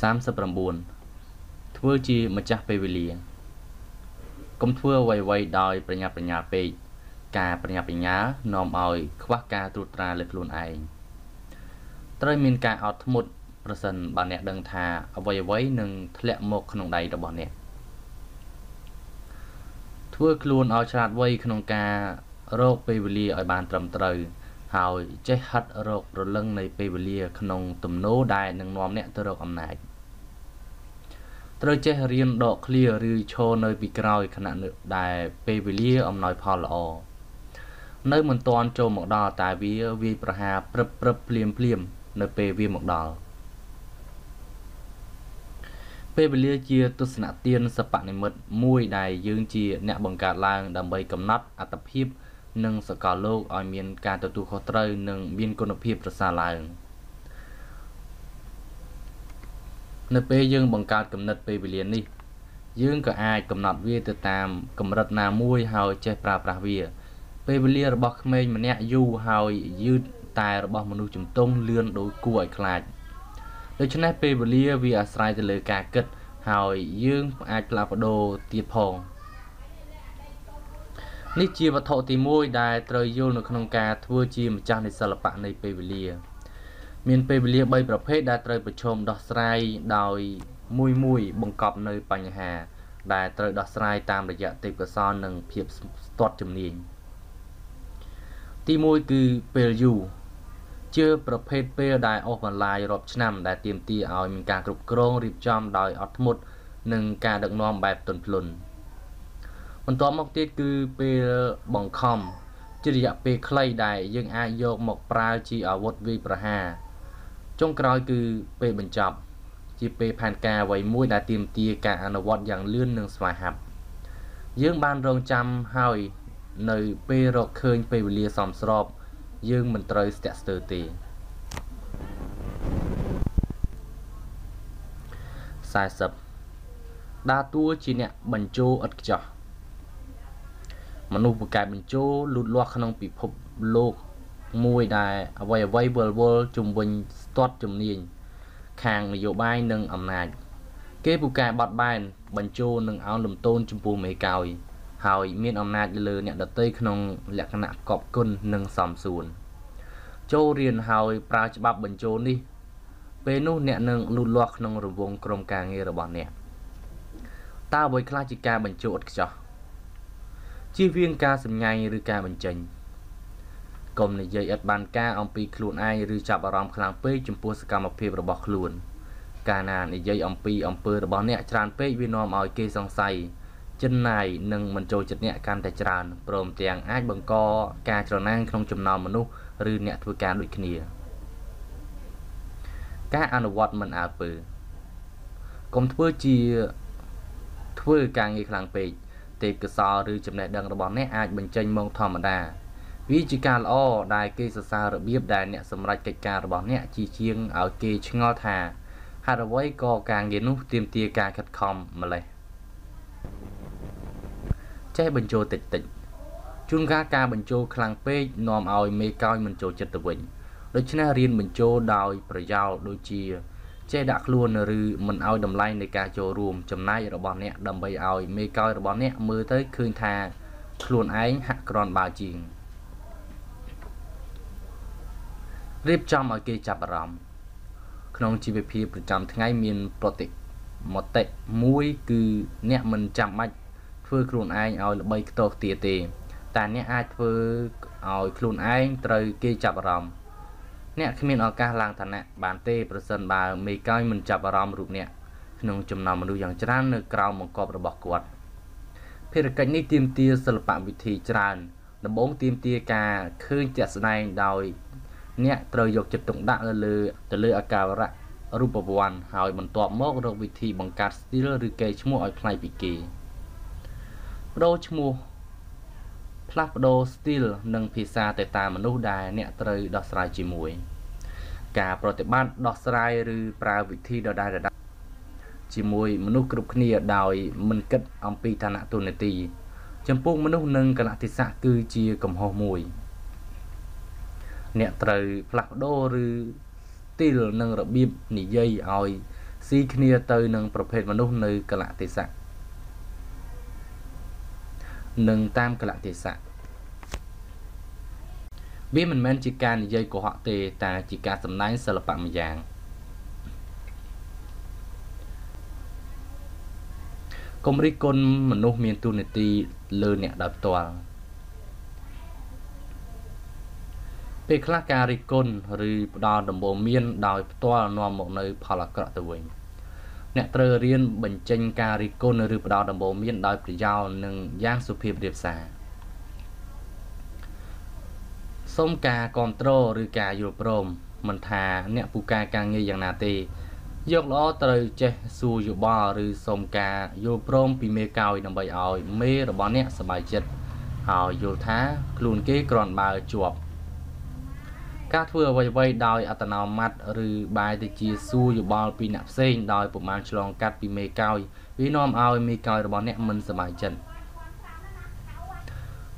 39ធ្វើជាម្ចាស់ពេលវេលាកុំធ្វើអ្វីៗដោយប្រញាប់ប្រញាល់ពេកការប្រញាប់ប្រញាល់នាំឲ្យខ្វះការត្រួតត្រាលើខ្លួនឯងត្រូវមានការអត់ធ្មត់ប្រសិនបើអ្នកដឹងថាអ្វីអ្វីនឹងធ្លាក់មកក្នុងដៃរបស់អ្នកធ្វើខ្លួនឲ្យឆ្លាតវៃក្នុងការរកពេលវេលាឲ្យបានត្រឹមត្រូវហើយចេះហាត់រករលឹងនៃពេលវេលាក្នុងទំនោរដែលនឹងនាំអ្នកទៅរកអំណាច ត្រូវចេះរៀនដកឃ្លាឬឈរនៅពីក្រោយខណៈដែលពេលវេលាអំណោយផលល្អនៅមិនទាន់ចូលមកដល់តែវាវាយប្រហារព្រឹបព្រឹបភ្លាមភ្លាមនៅពេលវាមកដល់ពេលវេលាជាទស្សនៈទានសពនិមិត្តមួយដែលយើងជាអ្នកបង្កើតឡើងដើម្បីកំណត់អត្តភាពនិងសកលលោកឲ្យមានការទទួលខុសត្រូវនិងមានគុណភាពប្រសើរឡើង នៅពេលយើងបង្កើតគំនិតពេលវេលានេះ យើងក៏អាចកំណត់វាទៅតាមកម្រិតណាមួយហើយចេះប្រើប្រាស់វា ពេលវេលារបស់ក្មេងម្នាក់យូរហើយយឺតតែរបស់មនុស្សជំទង់លឿនដូចគួរឲ្យខ្លាចដូច្នេះពេលវេលាវាអាស្រ័យទៅលើការគិត ហើយយើងអាចផ្លាស់ប្ដូរទៀតផងនេះជាវត្ថុទី1ដែលត្រូវយល់នៅក្នុងការធ្វើជាម្ចាស់នៃសិល្បៈនៃពេលវេលា មានពេលវេលា3ប្រភេទដែលត្រូវប្រឈមដោះស្រាយដោយមួយមួយបង្កប់នៅបញ្ហា ដែលត្រូវដោះស្រាយតាមរយៈទេពកោសល្យនិងភាពស្ទាត់ជំនាញទី1គឺពេលយូរជាប្រភេទពេលដែលអូសបន្លាយរាប់ឆ្នាំដែលទាមទារឲ្យមានការគ្រប់គ្រងរៀបចំដោយអត់ធ្មត់និងការដឹកនាំបែបទន់ភ្លន់បន្ទាប់មកទៀតគឺពេលបង្ខំជារយៈពេលខ្លីដែលយើងអាចយកមកប្រើជាអាវុធវាយប្រហារ ចុងក្រោយគឺពេលបញ្ចប់ ជាពេលផែនការអ្វីមួយដែលទាមទារការអនុវត្តយ៉ាងលឿននិងស្វាហាប់យើងបានរងចាំហើយនៅពេលរកឃើញពេលវេលាសមស្រប យើងមិនត្រូវស្ទាក់ស្ទើរទេ40ដើរតួជាអ្នកបញ្ជោឥតខ្ចោះមនុស្សពូកែបញ្ជោលូតលាស់ក្នុងពិភពលោក មួយដែលអ្វីអ្វីវល់វល់ជំវិញស្ទាត់ជំនាញខាងនយោបាយនិងអំណាច គេពូកែបត់បែនបញ្ជោនឹងអោនលំទោនចំពោះមេកោយហើយមានអំណាចលើអ្នកដតីក្នុងលក្ខណៈកប់គុណនិងសំសួន ចូលរៀនហើយប្រើច្បាប់បញ្ចូលនេះ ពេលនោះអ្នកនឹងលូតលាស់ក្នុងរង្វង់ក្រុមការងាររបស់អ្នកតើអ្វីខ្លះជាការបញ្ចូលឥតខ្ចោះជៀសវាងការសម្ញែងឬការបញ្ចេញ កុំនិយាយឥតបានការអំពីខ្លួនឯងឬចាប់អារម្មណ៍ខ្លាំងពេកចំពោះសកម្មភាពរបស់ខ្លួន កាលណានិយាយអំពីអំពើរបស់អ្នកច្រើនពេកវានាំឲ្យគេសង្ស័យចិនណាយនិងមិនចូលចិត្តអ្នកកាន់តែច្រើនព្រមទាំងអាចបង្កការច្រណែនក្នុងចំណោមមនុស្សឬអ្នកធ្វើការដូចគ្នា ការអនុវត្តមិនអើពើកុំធ្វើជាធ្វើការងារខ្លាំងពេកទេពកោសលឬចំណេះដឹងរបស់អ្នកអាចបញ្ចេញមកធម្មតា វាជាការល្អដែលគេសរសើររបៀបដែលអ្នកសម្រេចកិច្ចការរបស់អ្នកជាជាងឲ្យគេឆ្ងល់ថាហេតុអ្វីក៏ការងារនោះទាមទារការខិតខំម្លេះចេះបញ្ចូលតិចតិចជួនកាលការបញ្ចូលខ្លាំងពេកនាំឲ្យមេកោយមិនចូលចិត្តទៅវិញដូច្នេះរៀនបញ្ចូលដោយប្រយោលដូចជាចេះដាក់ខ្លួនឬមិនឲ្យតម្លៃនៃការចូលរួមចំណាយរបស់អ្នកដើម្បីឲ្យមេកោយរបស់អ្នកមើលទៅឃើញថាខ្លួនឯងហាក់ក្រាន់បើជាង រៀបចំឲ្យគេចាប់អារម្មណ៍ក្នុងជីវភាពប្រចាំថ្ងៃមានប្រតិមតិមួយគឺអ្នកមិនចាំបាច់ធ្វើខ្លួនឯងឲ្យល្បីខ្ទោះទាទេតែអ្នកអាចធ្វើឲ្យខ្លួនឯងត្រូវគេចាប់អារម្មណ៍អ្នកគ្មានឱកាសឡើងឋានៈបានទេប្រសិនបើមេកោយមិនចាប់អារម្មណ៍រូបអ្នកក្នុងចំណោមមនុស្សយ៉ាងច្រើននៅក្រៅបង្គាប់របស់គាត់ភារកិច្ចនេះទាមទារសិល្បៈវិធីច្រើនដំបូងទាមទារការឃើញជាក់ស្ដែងដោយ អ្នកត្រូវយកចិត្តទុកដាក់ទៅលើទៅលើអាការៈរូបវ័ន្តហើយបន្ទាប់មករកវិធីបង្កើតស្ទីលឬកេរឈ្មោះឲ្យប្លែកពីគេបដូរឈ្មោះផ្លាស់ប្ដូរស្ទីលនិងភាសាទៅតាមមនុស្សដែលអ្នកត្រូវដោះស្រាយជាមួយ ការប្រតិបត្តិដោះស្រាយឬប្រើវិធីដដែលៗជាមួយមនុស្សគ្រប់គ្នាដោយមិនគិតអំពីឋានៈទូនាទី ចំពោះមនុស្សនិងកលៈទេសៈគឺជាកំហុសមួយ អ្នកត្រូវផ្លាស់ប្ដូរឬស្ទីលនិងរបៀបនិយាយឲ្យស៊ីគ្នាទៅនឹងប្រភេទមនុស្សនៅកលៈទេសៈនិងតាមកលៈទេសៈវាមិនមែនជាការនិយាយកុហកទេតែជាការសម្ដែងសិល្បៈម្យ៉ាងកុំរិះគន់មនុស្សមានទូនាទីលើអ្នកដោយផ្ទាល់ ពេលខ្លះការរិះគន់ឬផ្ដល់ដំបូន្មានដោយផ្ទាល់នាំមកនៅផលអាក្រក់ទៅវិញអ្នកត្រូវរៀនបញ្ចេញការរិះគន់ឬផ្ដល់ដំបូន្មានដោយប្រយោលនិងយ៉ាងសុភាពរាបសារសូមការគ្រប់គ្រងឬការយល់ព្រមមិនថាអ្នកពូកែការងារយ៉ាងណាទេយកល្អត្រូវចេះសួរយោបល់ឬសុំការយល់ព្រមពីមេកោយដើម្បីឲ្យមេរបស់អ្នកសប្បាយចិត្តហើយយល់ថាខ្លួនគេគ្រាន់បើជាប់ ការធ្វើអ្វីៗដោយអត្តនោម័តឬបែរទៅជាសួរយោបល់ពីអ្នកផ្សេងដោយប្រមាណឆ្លងកាត់ពីមេកោយវានាំឲ្យមេកោយរបស់អ្នកមិនសប្បាយចិត្ត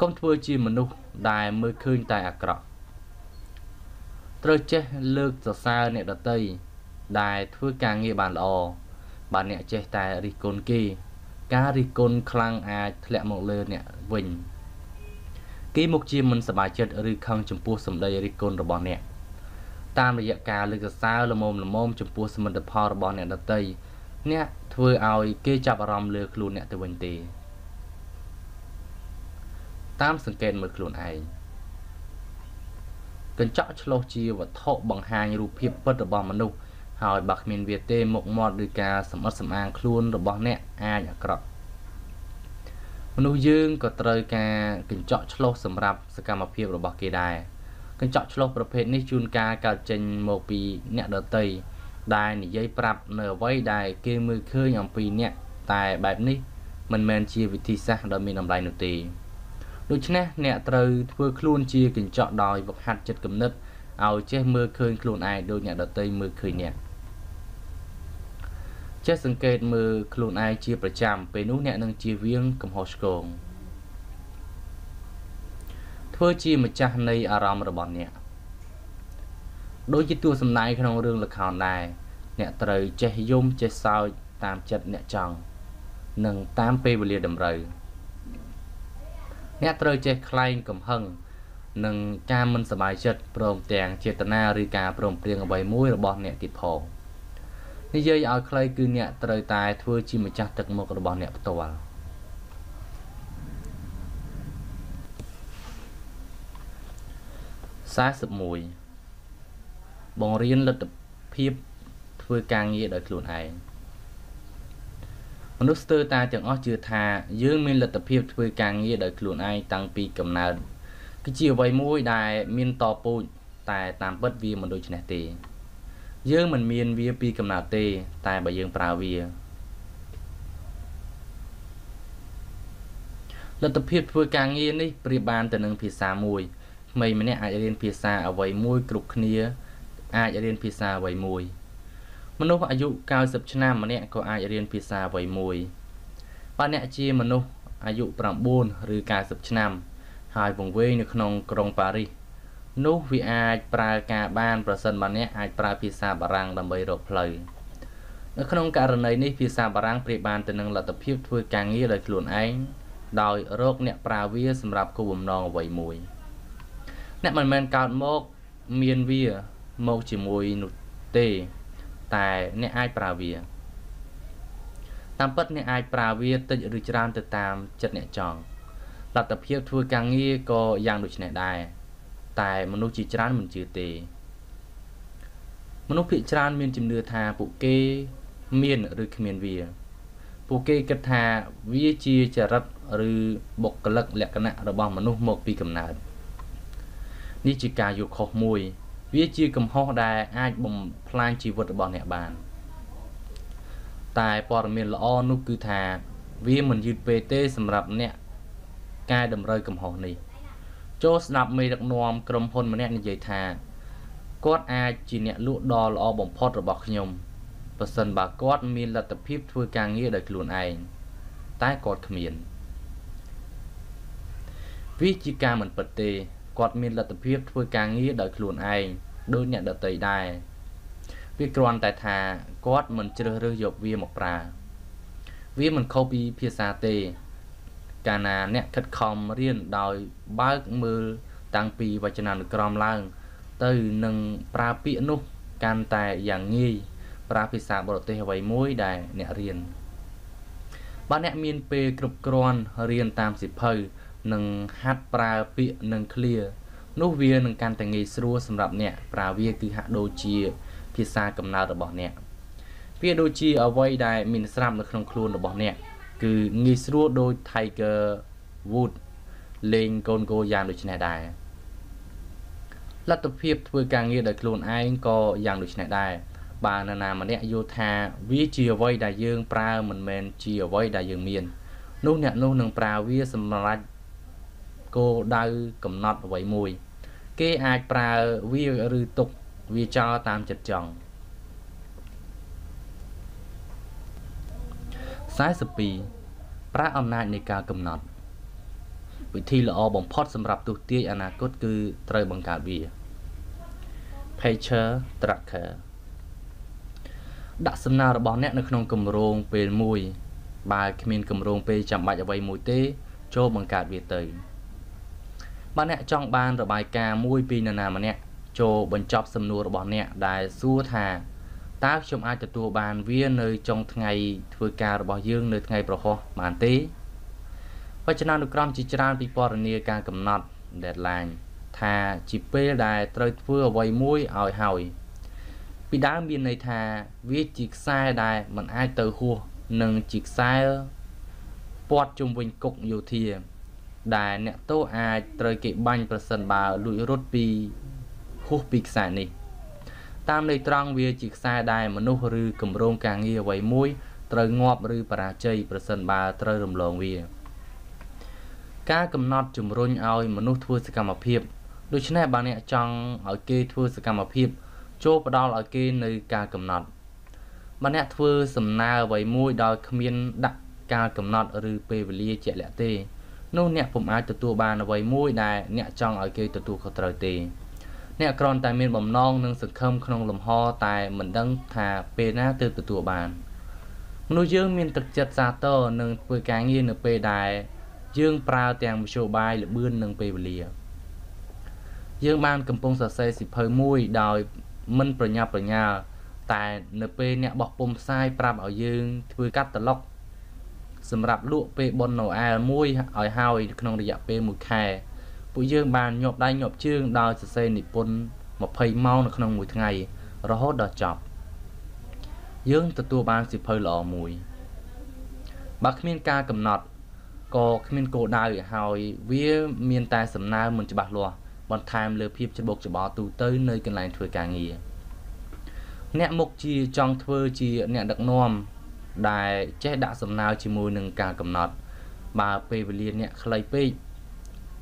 កុំធ្វើជាមនុស្សដែលមើលឃើញតែអាក្រក់ត្រូវចេះលើកសរសើរអ្នកដទៃដែលធ្វើការងារបានល្អបើអ្នកចេះតែរិះគន់គេ ការរិះគន់ខ្លាំងអាចធ្លាក់មកលើអ្នកវិញ គេមកជាមិនសប្បាយចិត្តឬខឹងចំពោះសម្ដីរិះគន់របស់អ្នកតាមរយៈការលើកសរសើរល្មមល្មមចំពោះសមិទ្ធផលរបស់អ្នកដទៃអ្នកធ្វើឲ្យគេចាប់អារម្មណ៍លើខ្លួនអ្នកទៅវិញទេតាមសង្កេតមើលខ្លួនឯងកញ្ចក់ឆ្លុះជាវត្ថុបង្ហាញរូបភាពពិតរបស់មនុស្សហើយបើគ្មានវាទេមុខមាត់ឬការសម្អិតសម្អាងខ្លួនរបស់អ្នកអាចអាក្រក់ មនុស្សយើងក៏ត្រូវការកញ្ចក់ឆ្លុះសម្រាប់សកម្មភាពរបស់គេដែរកញ្ចក់ឆ្លុះប្រភេទនេះជួនកាលកើតចេញមកពីអ្នកដតីដែលនិយាយប្រាប់នៅអ្វីដែលគេមើលឃើញអំពីអ្នកតែបែបនេះមិនមែនជាវិធីសាស្ត្រដ៏មានតម្លៃនោះទេដូច្នេះអ្នកត្រូវធ្វើខ្លួនជាកញ្ចក់ដោយវឹកហាត់ចិត្តគំនិតឲ្យចេះមើលឃើញខ្លួនឯងដូចអ្នកដតីមើលឃើញអ្នក ចេះសង្កេតមើលខ្លួនឯងជាប្រចាំពេលនោះអ្នកនឹងជៀសវាងកំហុសឆ្គងធ្វើជាម្ចាស់នៃអារម្មណ៍របស់អ្នកដូចជាតួសម្ដែងក្នុងរឿងល្ខោនដែរអ្នកត្រូវចេះយំចេះសើចតាមចិត្តអ្នកចង់និងតាមពេលវេលាតម្រូវអ្នកត្រូវចេះខ្លែងកំហឹងនិងការមិនសប្បាយចិត្តព្រមទាំងចេតនាឬការព្រមព្រៀងអ្វីមួយរបស់អ្នកទៀតផង និយាយឲ្យខ្លីគឺអ្នកត្រូវតែធ្វើជាម្ចាស់ទឹកមុខរបស់អ្នកផ្ទាល់41បង្រៀនលទ្ធភាពធ្វើការងារដោយខ្លួនឯងមនុស្សស្ទើរតែទាំងអស់ជឿថាយើងមានលទ្ធភាពធ្វើការងារដោយខ្លួនឯងតាំងពីកំណើតគឺជាអ្វីមួយដែលមានតពូជតែតាមពិតវាមិនដូចនេះទេ យើងមិនមានវាពីកំណើតទេ តែបើយើងប្រើវាលទ្ធភាពធ្វើការងារនេះប្រៀបបានទៅនឹងភាសាមួយក្មេងម្នាក់អាចរៀនភាសាអ្វីមួយគ្រប់គ្នា អាចរៀនភាសាអ្វីមួយ មនុស្សអាយុ90ឆ្នាំម្នាក់ក៏អាចរៀនភាសាអ្វីមួយបើអ្នកជាមនុស្សអាយុ9ឬ90ឆ្នាំ ហើយវង្វេងនៅក្នុងក្រុងប៉ារីស នោះវាអាចប្រើការបានប្រសិនបើអ្នកអាចប្រើភាសាបារាំងដើម្បីរកផ្លូវនៅក្នុងករណីនេះភាសាបារាំងប្រៀបបានទៅនឹងលទ្ធភាពធ្វើការងារដោយខ្លួនឯងដោយរកអ្នកប្រើវាសម្រាប់គោលបំណងអ្វីមួយ អ្នកមិនមែនកើតមកមានវាមកជាមួយនោះទេ តែអ្នកអាចប្រើវាតាមពិតអ្នកអាចប្រើវាតិចឬច្រើនទៅតាមចិត្តអ្នកចង់លទ្ធភាពធ្វើការងារក៏យ៉ាងដូចនេះដែរ តែមនុស្សជាច្រើនមិនជឿទេ មនុស្សភាគច្រើនមានជំនឿថាពួកគេមានឬគ្មានវាពួកគេគិតថាវាជាចរិតឬបុគ្គលិកលក្ខណៈរបស់មនុស្សមកពីកំណើតនេះជាការយកខុសមួយ វាជាកំហុសដែលអាចបំផ្លាញជីវិតរបស់អ្នកបាន តែព័ត៌មានល្អនោះគឺថា វាមិនយឺតពេកទេសម្រាប់អ្នកកែតម្រូវកំហុសនេះ ចូលស្ដាប់មេដឹកនាំក្រុមហ៊ុនម្នាក់និយាយថាគាត់អាចជាអ្នកលក់ដ៏ល្អបំផុតរបស់ខ្ញុំប្រសិនបើគាត់មានលទ្ធភាពធ្វើការងារដោយខ្លួនឯងតែគាត់គ្មានវាជាការមិនពិតទេគាត់មានលទ្ធភាពធ្វើការងារដោយខ្លួនឯងដោយអ្នកដទៃដែរវវាគ្រាន់តែថាគាត់មិនជ្រើសរើសយកវាមកប្រើវាមិនខុសពីភាសាទេ កាលណាអ្នកខិតខំរៀនដោយបើកមើលតាំងពីវចនានុក្រមឡើង ទៅនឹងប្រើពាក្យនោះកាន់តែយ៉ាងងាយប្រើភាសាបរទេសអ្វីមួយដែលអ្នករៀនបើអ្នកមានពេលគ្រប់គ្រាន់រៀនតាមសិភៅនិងហាត់ប្រើពាក្យនិង clear នោះវានឹងកាន់តែងាយស្រួលសម្រាប់អ្នកប្រើវាគឺហាក់ដូចជា ភាសាកំណើតរបស់អ្នកវាដូចជាអ្វីដែលមានស្រាប់នៅក្នុងខ្លួនរបស់អ្នក គឺងាយស្រួលដូច Tiger Woods លេងកូនគោយ៉ាងដូចនេះដែរលទ្ធភាពធ្វើការងារដោយខ្លួនឯងក៏យ៉ាងដូចនេះដែរបើនរណាម្នាក់យល់ថាវាជាអ្វីដែលយើងប្រើមិនមែនជាអ្វីដែលយើងមាននោះអ្នកនោះនឹងប្រើវាសម្រាប់គោលដៅកំណត់អ្វីមួយ គេអាចប្រើវាឬទុកវាចោលតាមចិត្តចង់ 42ប្រើអំណាចនៃការកំណត់ វិធីល្អបំផុតសម្រាប់ទូទាយអនាគតគឺត្រូវបង្កើតវា Pager Tracker ដាក់សំណើរបស់អ្នកនៅក្នុងគម្រោងពេលមួយបើគ្មានគម្រោងពេលចាំបាច់អ្វីមួយទេ ចូលបង្កើតវាទៅបើអ្នកចង់បានរបាយការណ៍មួយពីនរណាម្នាក់ចូលបញ្ចប់សំណួររបស់អ្នកដែលសួរថា តើខ្ញុំអាចទទួលបានវានៅចុងថ្ងៃធ្វើការរបស់យើងនៅថ្ងៃប្រហោះបានទេវចនានុក្រមជាច្រើនពិពណ៌នាការកំណត់ deadline ថាជាពេលដែលត្រូវធ្វើអ្វីមួយឲ្យហើយពីដើមមានន័យថាវាជាខ្សែដែលมันអាចទៅហួសនិងជាខ្សែពាត់ជុំវិញគុកយោធា ដែលអ្នកទោសអាចត្រូវគេបាញ់ប្រសិនបើលួចរត់ពីហួសពីខ្សែនេះ តាមន័យត្រង់វាជាខ្សែដែលមនុស្សឬគម្រោងការងារអ្វីមួយត្រូវងាប់ឬបរាជ័យប្រសិនបើត្រូវរំលងវា ការកំណត់ជំរុញឲ្យមនុស្សធ្វើសកម្មភាពដូច្នេះបើអ្នកចង់ឲ្យគេធ្វើសកម្មភាព ចូលផ្ដល់ឲ្យគេនៅការកំណត់បើអ្នកធ្វើសំណើអ្វីមួយដោយគ្មានដាក់ការកំណត់ឬពេលវេលាជាក់លាក់ទេនោះអ្នកពុំអាចទទួលបានអ្វីមួយដែលអ្នកចង់ឲ្យគេទទួលខុសត្រូវទេ អ្នកគ្រាន់តែមានបំណងនិងសង្ឃឹមក្នុងលំហតែមិនដឹងថាពេលណាទើបទទួលបានមនុស្សយើងមានទឹកចិត្តសាទរនិងធ្វើការងារនៅពេលដែលយើងប្រើទាំងមធ្យោបាយល្បឿននិងពេលវេលា យើងបានកំពុងសរសេរសិភៅមួយដោយមិនប្រញាប់ប្រញាល់តែនៅពេលអ្នកបោះពុំផ្សាយប្រាប់ឲ្យយើងធ្វើកាត់តឡុកសម្រាប់លក់ពេលប៉ុនណូអែលមួយឲ្យហើយក្នុងរយៈពេល1ខែ ពួកយើងបានញាប់ដៃញាប់ជើងដោយសរសេរនិពន្ធ20ម៉ោងនៅក្នុងមួយថ្ងៃរហូតដល់ចប់ យើងទទួលបានសិភៅល្អមួយបើគ្មានការកំណត់ក៏គ្មានគោលដៅហើយវាមានតែសំណើមិនច្បាស់លាស់បន្ថែមលើភាពច្បុកច្បល់ទូទៅនៅកន្លែងធ្វើការងារអ្នកមុខជាចង់ធ្វើជាអ្នកដឹកនាំដែលចេះដាក់សំណើជាមួយនឹងការកំណត់ បើពេលវេលាអ្នកខ្លីពេក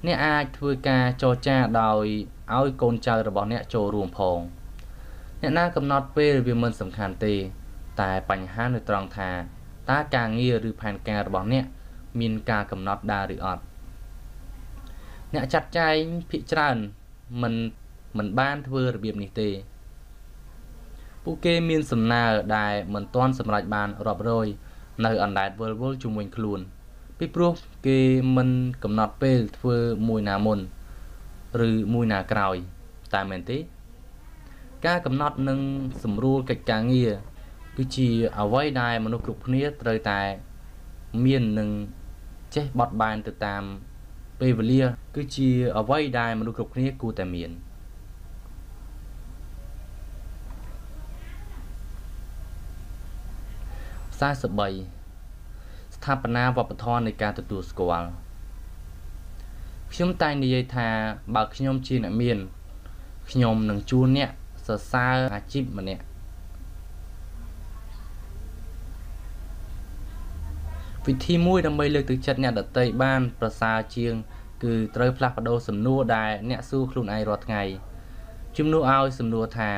អ្នកអាចធ្វើការចរចាដោយឲ្យកូនចៅរបស់អ្នកចូលរួមផង អ្នកណាកំណត់ពេលវាមិនសំខាន់ទេ តែបញ្ហានៅត្រង់ថាតើការងារឬផែនការរបស់អ្នក មានការកំណត់ដែរឬអត់អ្នកចាត់ចែងភាកច្រើនមិនមិនបានធ្វើរបៀបនេះទេពួកគេមានសំណើដែលមិនទាន់សម្រេចបានរាប់រយនៅអណ្ដែតវល់វល់ជុំវិញខ្លួន ពីព្រោះគេមិនកំណត់ពេលធ្វើមួយណាមុន ឬមួយណាក្រោយ តែមែនទេ ការកំណត់និងសម្រួលកិច្ចការងារគឺជាអ្វីដែលមនុស្សគ្រប់គ្នាត្រូវតែមាននិងចេះបត់បែនទៅតាមពេលវេលា គឺជាអ្វីដែលមនុស្សគ្រប់គ្នាគួរតែមាន43 ស្ថាបនាវប្បធម៌នៃការទទួលស្គាល់ខ្ញុំតែងនិយាយថាបើខ្ញុំជាអ្នកមានខ្ញុំនឹងជួលអ្នកសរសើរអាជីពម្នាក់វិធីមួយដើម្បីលើកទឹកចិត្តអ្នកដតីបានប្រសើរជាង គឺត្រូវផ្លាស់ប្ដូរសំណួរដែលអ្នកសួរខ្លួនឯងរាល់ថ្ងៃជំនួសឲ្យសំណួរថា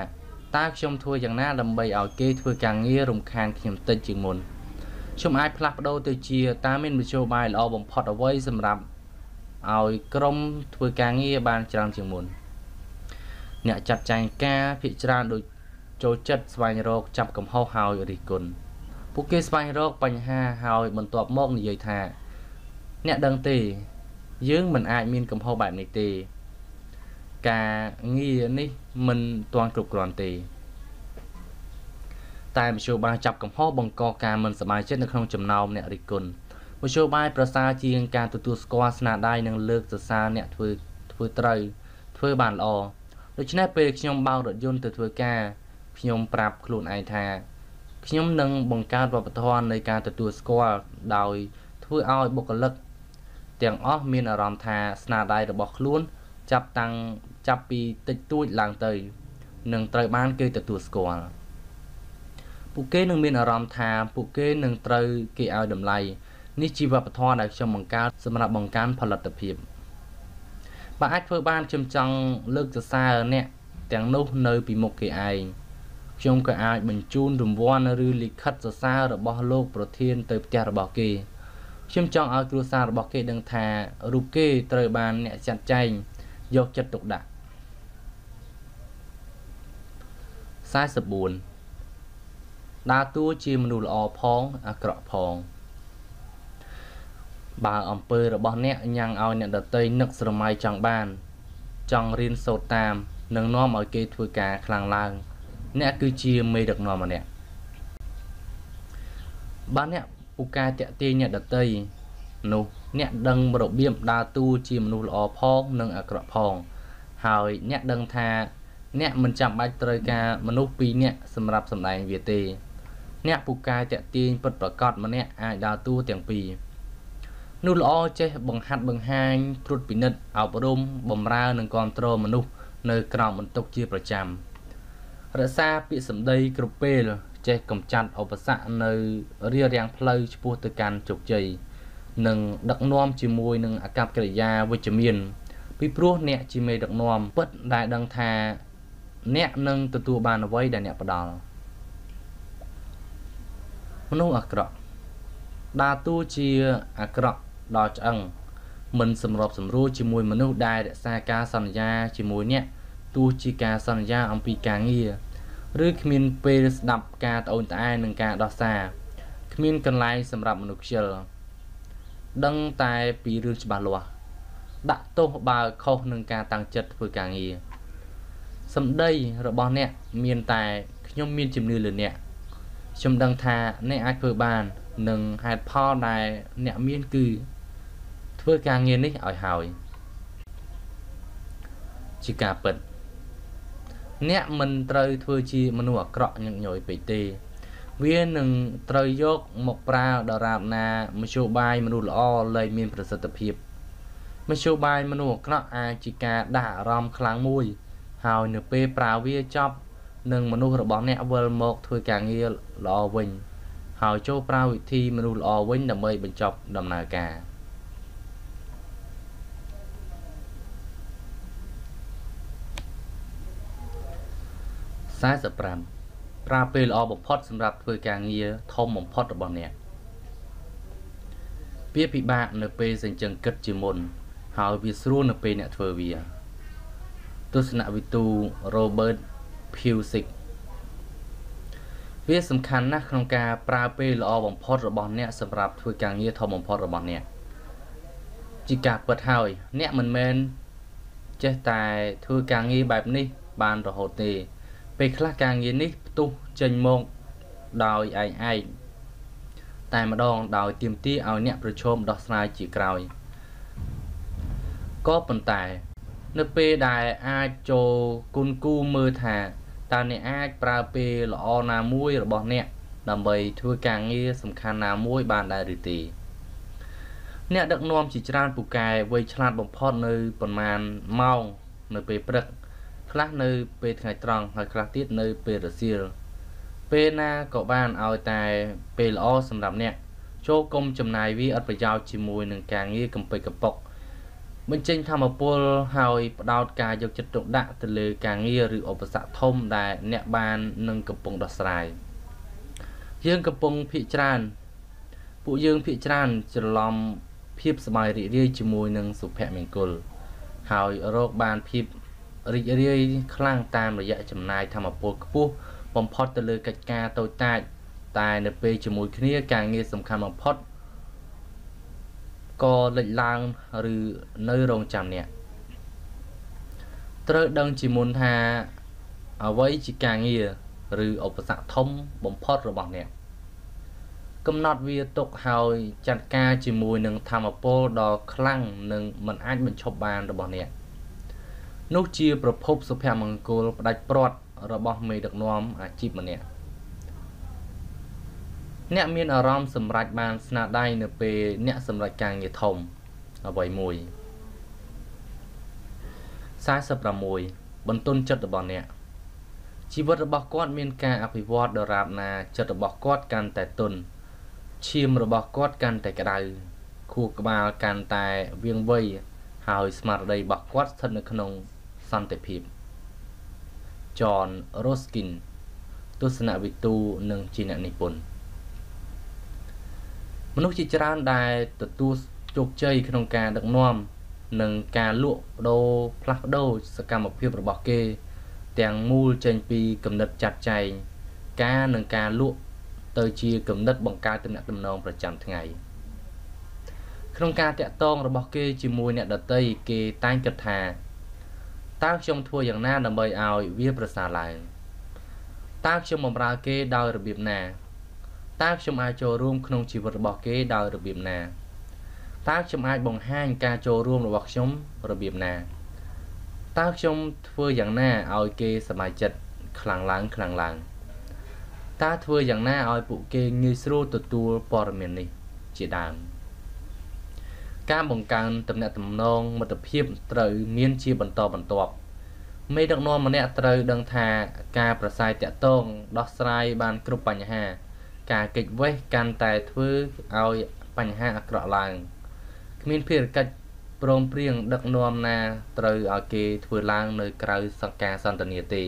តើខ្ញុំធ្វើយ៉ាងណាដើម្បីឲ្យគេធ្វើការងាររំខានខ្ញុំតិចជាងមុន ខ្ញុំអាចផ្លាស់ប្ដូរទៅជាតើមានមធ្យោបាយល្អបំផុតអ្វីសម្រាប់ឲ្យក្រុមធ្វើការងារបានច្រើនជាងមុនអ្នកចាត់ចែងការភាគច្រើនដូចចូលចិត្តស្វែងរកចាប់កំហុសហើយរិះគន់ពួកគេស្វែងរកបញ្ហាហើយបន្ទាប់មកនិយាយថាអ្នកដឹងទេ យើងមិនអាចមានកំហុសបែបនេះទេ ការងារនេះមិនទាន់គ្រប់គ្រាន់ទេ តែមធ្យោបាយចាប់កំហុសបង្កការមិនសប្បាយចិត្តនៅក្នុងចំណោមអ្នករិះគន់មធ្យោបាយប្រសើរជាងការទទួលស្គាល់ស្នាដៃនិងលើកសរសើរអ្នកធ្វើធ្វើត្រូវធ្វើបានល្អដូច្នេះពេលខ្ញុំបើករថយន្តទៅធ្វើការខ្ញុំប្រាប់ខ្លួនឯងថាខ្ញុំនឹងបង្កើតវប្បធម៌នៃការទទួលស្គាល់ដោយធ្វើឲ្យបុគ្គលិកទាំងអស់មានអារម្មណ៍ថាស្នាដៃរបស់ខ្លួន ចាប់តាំងចាប់ពីតិចតួចឡើងទៅនឹងត្រូវបានគេទទួលស្គាល់ ពួកគេនឹងមានអារម្មណ៍ថាពួកគេនឹងត្រូវគេឲ្យតម្លៃនេះជាវប្បធម៌ដែលខ្ញុំបង្កើតសម្រាប់បង្កើនផលិតភាពបើអាចធ្វើបានខ្ញុំចង់លើកសរសើរអ្នកទាំងនោះនៅពីមុខគេឯងខ្ញុំក៏អាចបញ្ជូនរង្វាន់ឬលិខិតសរសើររបស់លោកប្រធានទៅផ្ទះរបស់គេខ្ញុំចង់ឲ្យគ្រួសាររបស់គេដឹងថារូបគេត្រូវបានអ្នកចាត់ចែងយកចិត្តទុកដាក់44 ដើរតួជាមនុស្សល្អផងអាក្រក់ផងបើអំពើរបស់អ្នកញ៉ាំងឲ្យអ្នកដតីនឹកស្រមៃចង់បាន ចង់រៀនសូត្រតាមនឹងនាំឲ្យគេធ្វើការខ្លាំងឡើង អ្នកគឺជាមេដឹកនាំម្នាក់បើអ្នកពូកែតាក់ទាញអ្នកដតីនោះអ្នកដឹងរបៀបដើរតួជាមនុស្សល្អផងនិងអាក្រក់ផង ហើយអ្នកដឹងថា អ្នកមិនចាំបាច់ត្រូវការមនុស្សពីរនាក់សម្រាប់សម្ដែងវាទេ អ្នកពូកែតាក់ទាញពិតប្រកបម្នាក់អាចដើរតួទាំងពីរនោះល្អចេះបង្ហាត់បង្ហាញត្រួតពិនិត្យអប់រំបំរើនិងគ្រប់គ្រងមនុស្សនៅក្រោមបន្ទុកជាប្រចាំរក្សាពាក្យសម្ដីគ្រប់ពេលចេះកំចាត់ឧបសគ្គនៅរារាំងផ្លូវឆ្ពោះទៅកាន់ជោគជ័យនិងដឹកនាំជាមួយនឹងអកប្បកិរិយាវិជ្ជមាន ពីព្រោះអ្នកជាមេដឹកនាំពិតដែលដឹងថា អ្នកនឹងទទួលបានអ្វីដែលអ្នកផ្ដល់ មនុស្សអាក្រក់ដើរតួជាអាក្រក់ដល់ឆ្អឹងមិនសម្របសម្រួលជាមួយមនុស្សដែលរក្សាការសន្យាជាមួយអ្នកទោះជាការសន្យាអំពីការងារឬគ្មានពេលស្ដាប់ការត្អូញត្អែនិងការដោះសារគ្មានកន្លែងសម្រាប់មនុស្សខ្ជិលដឹងតែពីរឿងច្បាស់លាស់ដាក់ទោសបើខុសនឹងការតាំងចិត្តធ្វើការងារសម្ដីរបស់អ្នកមានតែខ្ញុំមានជំនឿលើអ្នក ខ្ញុំដឹងថាអ្នកអាចធ្វើបាននិងហេតុផលដែលអ្នកមានគឺធ្វើការងារនេះឲ្យហើយជាការពិតអ្នកមិនត្រូវធ្វើជាមនុស្សអាក្រក់ញឹកញយពេកទេ វានឹងត្រូវយកមកប្រើដរាបណាមធ្យោបាយមនុស្សល្អលែងមានប្រសិទ្ធភាពមធ្យោបាយមនុស្សអាក្រក់អាចជាការដាក់អារម្មណ៍ខ្លាំងមួយ ហើយនៅពេលប្រើវាចប់ នឹងមនុស្សរបស់អ្នកវិលមកធ្វើការងារល្អវិញ ហើយចូលប្រើវិធីមនុស្សល្អវិញដើម្បីបញ្ចប់ដំណើរការ45ប្រើពេលល្អបំផុតសម្រាប់ធ្វើការងារធំបំផុតរបស់អ្នកវាពិបាកនៅពេលសេចក្ដីគិតជាមុន ហើយវាស្រួលនៅពេលអ្នកធ្វើវា ទស្សនវិទូ Robert Piusik វាសំខាន់ណាស់ក្នុងការប្រើពេលល្អបំផុតរបស់អ្នកសម្រាប់ធ្វើការងារធំបំផុតរបស់អ្នកជាការពិតហើយអ្នកមិនមែនចេះតែធ្វើការងារបែបនេះ បានរហូតទេ ពេលខ្លះការងារនេះផ្ទុះចេញមកដោយឯងឯងតែម្ដងដោយទៀមទាឲ្យអ្នកប្រឈមដោះស្រាយជាក្រោយក៏ប៉ុន្តែ នៅពេលដែលអាចចូលគុណគូមើលថា តើអ្នកអាចប្រើពេលល្អណាមួយរបស់អ្នកដើម្បីធ្វើការងារសំខាន់ណាមួយបានដែរឬទេអ្នកដឹកនាំជាច្រើនពូកែវ័យឆ្លាតបំផុតនៅប្រមាណម៉ោងនៅពេលព្រឹក ខ្លះនៅពេលថ្ងៃត្រង់ហើយខ្លះទៀតនៅពេលរសៀលពេលណាក៏បានឲ្យតែពេលល្អសម្រាប់អ្នកចូលគុំចំណាយវាអត់ប្រយោជន៍ជាមួយនឹងការងារកំពេចកំពុក បញ្ចេញធម្មពលហើយផ្ដោតការយកចិត្តទុកដាក់ទៅលើការងារឬឧបសគ្គធំដែលអ្នកបាននឹងកំពុងដោះស្រាយយើងកំពុងភាកច្រើនពួកយើងភាកច្រើនច្រឡំភាពសบายរីករាយជាមួយនឹងសុភមង្គលហើយរកបានភាពរីករាយខ្លាំងតាមរយៈចំណាយធម្មពលខ្ពស់ បំផុតទៅលើកិច្ចការតូចតាចតែនៅពេលជាមួយគ្នាការងារសំខាន់បំផុត ក៏លេចឡើងឬនៅរងចាំអ្នកត្រូវដឹងជាមុនថាអ្វីជាការងារឬឧបសគ្គធំបំផុតរបស់អ្នកកំណត់វាទុកហើយចាត់ការជាមួយនឹងធម្មពលដ៏ខ្លាំងនិងមិនអាចបញ្ឈប់បានរបស់អ្នកនោះជាប្រភពសុភមង្គលផ្ដាច់ព្រាត់របស់មេដឹកនាំអាជីពម្នាក់ អ្នកមានអារម្មណ៍សម្រេចបានស្នាដៃនៅពេលអ្នកសម្រេចការងារធំអ្វីមួយ46បន្ទន់ចិត្តរបស់អ្នកជីវិតរបស់គាត់មានការអភិវឌ្ឍដរាបណាចិត្តរបស់គាត់កាន់តែទន់ឈាមរបស់គាត់កាន់តែក្តៅខួរក្បាលកាន់តែវៀងវៃហើយស្មារតីរបស់គាត់ស្ថិតនៅក្នុងសន្តិភាព John Ruskin ទស្សនវិទូនិងជាអ្នកនិពន្ធ មនុស្សជាច្រើនដែលទទួលជោគជ័យក្នុងការដឹកនាំនិងការលក់បដូរផ្លាស់ប្ដូរសកម្មភាពរបស់គេ ទាំងមូលចេញពីគំនិតចាត់ចែងការនិងការលក់ទៅជាគំនិតបង្កើតទំនាក់ទំនងប្រចាំថ្ងៃក្នុងការតាក់ទងរបស់គេជាមួយអ្នកដតីគេតែងគិតថាតើខ្ញុំធ្វើយ៉ាងណាដើម្បីឲ្យវាប្រសើរឡើងតើខ្ញុំបម្រើគេដោយរបៀបណា តើខ្ញុំអាចចូលរួមក្នុងជីវិតរបស់គេដោយរបៀបណាតើខ្ញុំអាចបង្ហាញការចូលរួមរបស់ខ្ញុំរបៀបណាតើខ្ញុំធ្វើយ៉ាងណាឲ្យគេសប្បាយចិត្តខ្លាំងឡើងខ្លាំងឡើងតើធ្វើយ៉ាងណាឲ្យពួកគេងាយស្រួលទទួលព័ត៌មាននេះជាដើមការបង្កើនទំនាក់ទំនងមិត្តភាពត្រូវមានជាបន្តបន្ទាប់មេដឹកនាំម្នាក់ត្រូវដឹងថាការប្រស័យតាក់ទងដោះស្រាយបានគ្រប់បញ្ហា ការកិច្ចវេះកាន់តែធ្វើឲ្យបញ្ហាអាក្រក់ឡើងគ្មានភារកិច្ចព្រមព្រៀងដឹកនាំណាត្រូវឲ្យគេធ្វើឡើងនៅក្រៅសង្ការសន្តានាទេ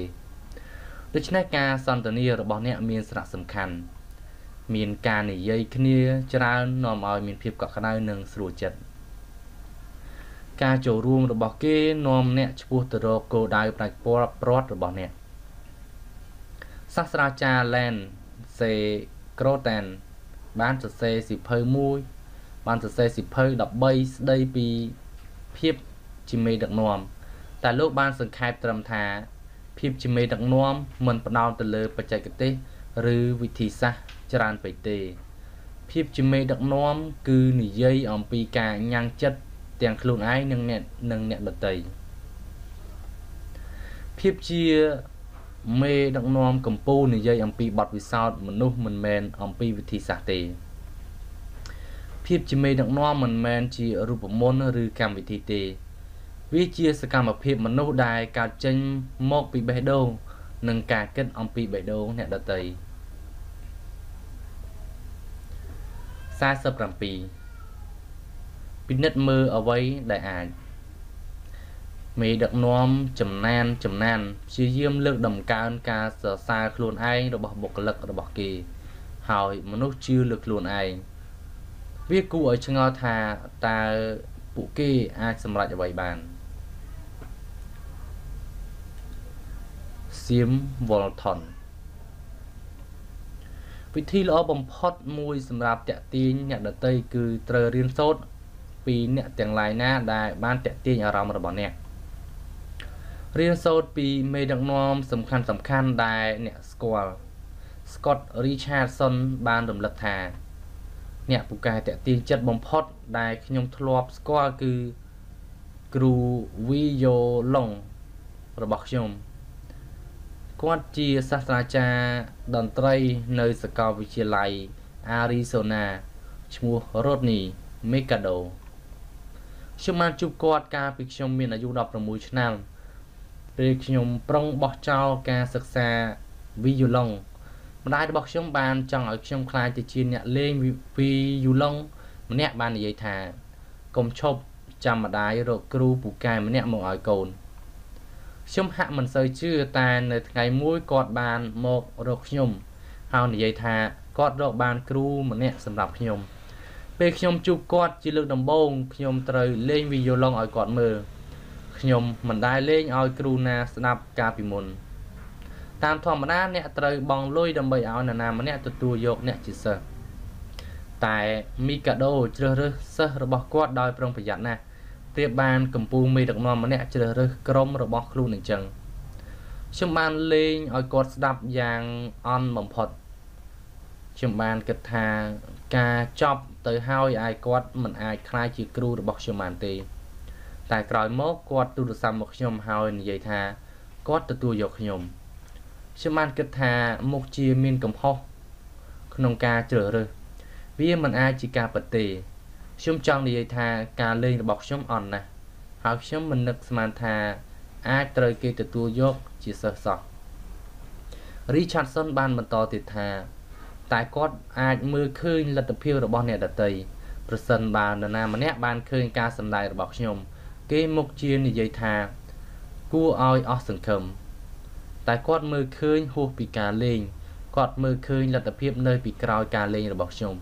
ដូច្នេះការសន្ទនារបស់អ្នកមានសារៈសំខាន់មានការនិយាយគ្នាច្រើននាំឲ្យមានភាពកក់ក្ដៅនិងស្រួលចិត្តការចូលរួមរបស់គេនាំអ្នកឆ្ពោះទៅរកគោលដៅប្រាជ្ញាប្រវត្តិរបស់អ្នកសាស្ត្រាចារ្យ Len Se Crotan បានសរសេរសិភៅមួយបានសរសេរសិភៅ13ស្ដីពីភាពជាមេដឹកនាំតែលោកបានសង្ខេបត្រឹមថា ភាពជាមេដឹកនាំមិនផ្ដោតទៅលើបច្ចេកទេសឬវិធីសាស្ត្រច្រើនពេកទេ ភាពជាមេដឹកនាំគឺនិយាយអំពីការញ៉ាំងចិត្តទាំងខ្លួនឯងនិងអ្នកនិងអ្នកដទៃភាពជា មេដឹកនាំកម្ពុជានិយាយអំពីបទពិសោធន៍មនុស្សមិនមែនអំពីវិធីសាស្ត្រទេភាពជាមេដឹកនាំមិនមែនជារូបមន្តឬកម្មវិធីទេ វាជាសកម្មភាពមនុស្សដែលកើតចេញមកពីបេះដូងនិងការគិតអំពីបេះដូងអ្នកដទៃ47ពិនិត្យមើលអ្វីដែលអាច មេដឹកនាំចំណានចំណានព្យាយាមលើកដំកើងការសរសើរខ្លួនឯងរបស់បុគ្គលិករបស់គេ ហើយមនុស្សជឿលើខ្លួនឯងវាគួរឲ្យឆ្ងល់ថាតើពួកគេអាចសម្រេចអ្វីបាន។សៀមវ៉លថុនវិធីល្អបំផុតមួយសម្រាប់តាក់ទាញអ្នកដតីគឺត្រូវរៀនសូត្រពីអ្នកទាំងឡាយណាដែលបានតាក់ទាញអារម្មណ៍របស់អ្នក រៀនសូត្រពីមេដឹកនាំសំខាន់សំខាន់ដែលអ្នកស្គាល់ Scott Richardson បានរំលឹកថា អ្នកពូកែតាក់ទាញចិត្តបំផុតដែលខ្ញុំធ្លាប់ស្គាល់គឺគ្រូវីយ៉ូឡុងរបស់ខ្ញុំគាត់ជាសាស្ត្រាចារ្យតន្ត្រីនៅសាកលវិទ្យាល័យ Arizona ឈ្មោះ Rodney Mikado ខ្ញុំបានជួបគាត់កាលពីខ្ញុំមានអាយុ16ឆ្នាំ ពេលខ្ញុំប្រុងបោះចោលការសិក្សាវីយូឡុងម្ដាយរបស់ខ្ញុំបានចង់ឲ្យខ្ញុំក្លាយទៅជាអ្នកលេងវីយូឡុងម្នាក់បាននិយាយថាកុំឈប់ចាំម្ដាយរកគ្រូពូកែម្នាក់មកឲ្យកូនខ្ញុំហាក់មិនសូវជឿតែនៅថ្ងៃមួយគាត់បានមករកខ្ញុំហើយនិយាយថាគាត់រកបានគ្រូម្នាក់សម្រាប់ខ្ញុំពេលខ្ញុំជួបគាត់ជាលើកដំបូងខ្ញុំត្រូវលេងវីយ៉ូឡុងឲ្យគាត់មើល ខ្ញុំមិនដែលលេងឲ្យគ្រូណាស្ដាប់កាលពីមុន តាមធម្មតាអ្នកត្រូវបង់លុយដើម្បីឲ្យនរណាម្នាក់ទទួលយកអ្នកជាសិស្សតែមីកាដូជ្រើសរើសសិស្សរបស់គាត់ដោយប្រុងប្រយ័ត្នណាស់ប្រៀបបានកម្ពុជាមេដឹកនាំម្នាក់ជ្រើសរើសក្រុមរបស់ខ្លួនអញ្ចឹងខ្ញុំបានលេងឲ្យគាត់ស្ដាប់យ៉ាងអន់បំផុតខ្ញុំបានគិតថាការចប់ទៅហើយអាយគាត់មិនអាចខ្លាចជាគ្រូរបស់ខ្ញុំបានទេ តែក្រោយមកគាត់ទូរស័ព្ទមកខ្ញុំហើយនិយាយថាគាត់ទទួលយកខ្ញុំខ្ញុំបានគិតថាមុខជាមានកំហុសក្នុងការជ្រើសរើសវាមិនអាចជាការពិតទេខ្ញុំចង់និយាយថាការលេងរបស់ខ្ញុំអន់ណាស់ហើយខ្ញុំមិននឹកស្មានថា អាចត្រូវគេទទួលយកជាសិស្សសោះ Richardson បានបន្តទៀតថា តែគាត់អាចមើលឃើញលទ្ធភាពរបស់អ្នកដតីប្រសិនបើនរណាម្នាក់បានឃើញការសម្ដែងរបស់ខ្ញុំ គេមុខជានិយាយថា គួរឲ្យអស់សង្ឃឹមតែគាត់មើលឃើញហួសពីការលេងគាត់មើលឃើញលទ្ធភាពនៅពីក្រោយការលេងរបស់ខ្ញុំ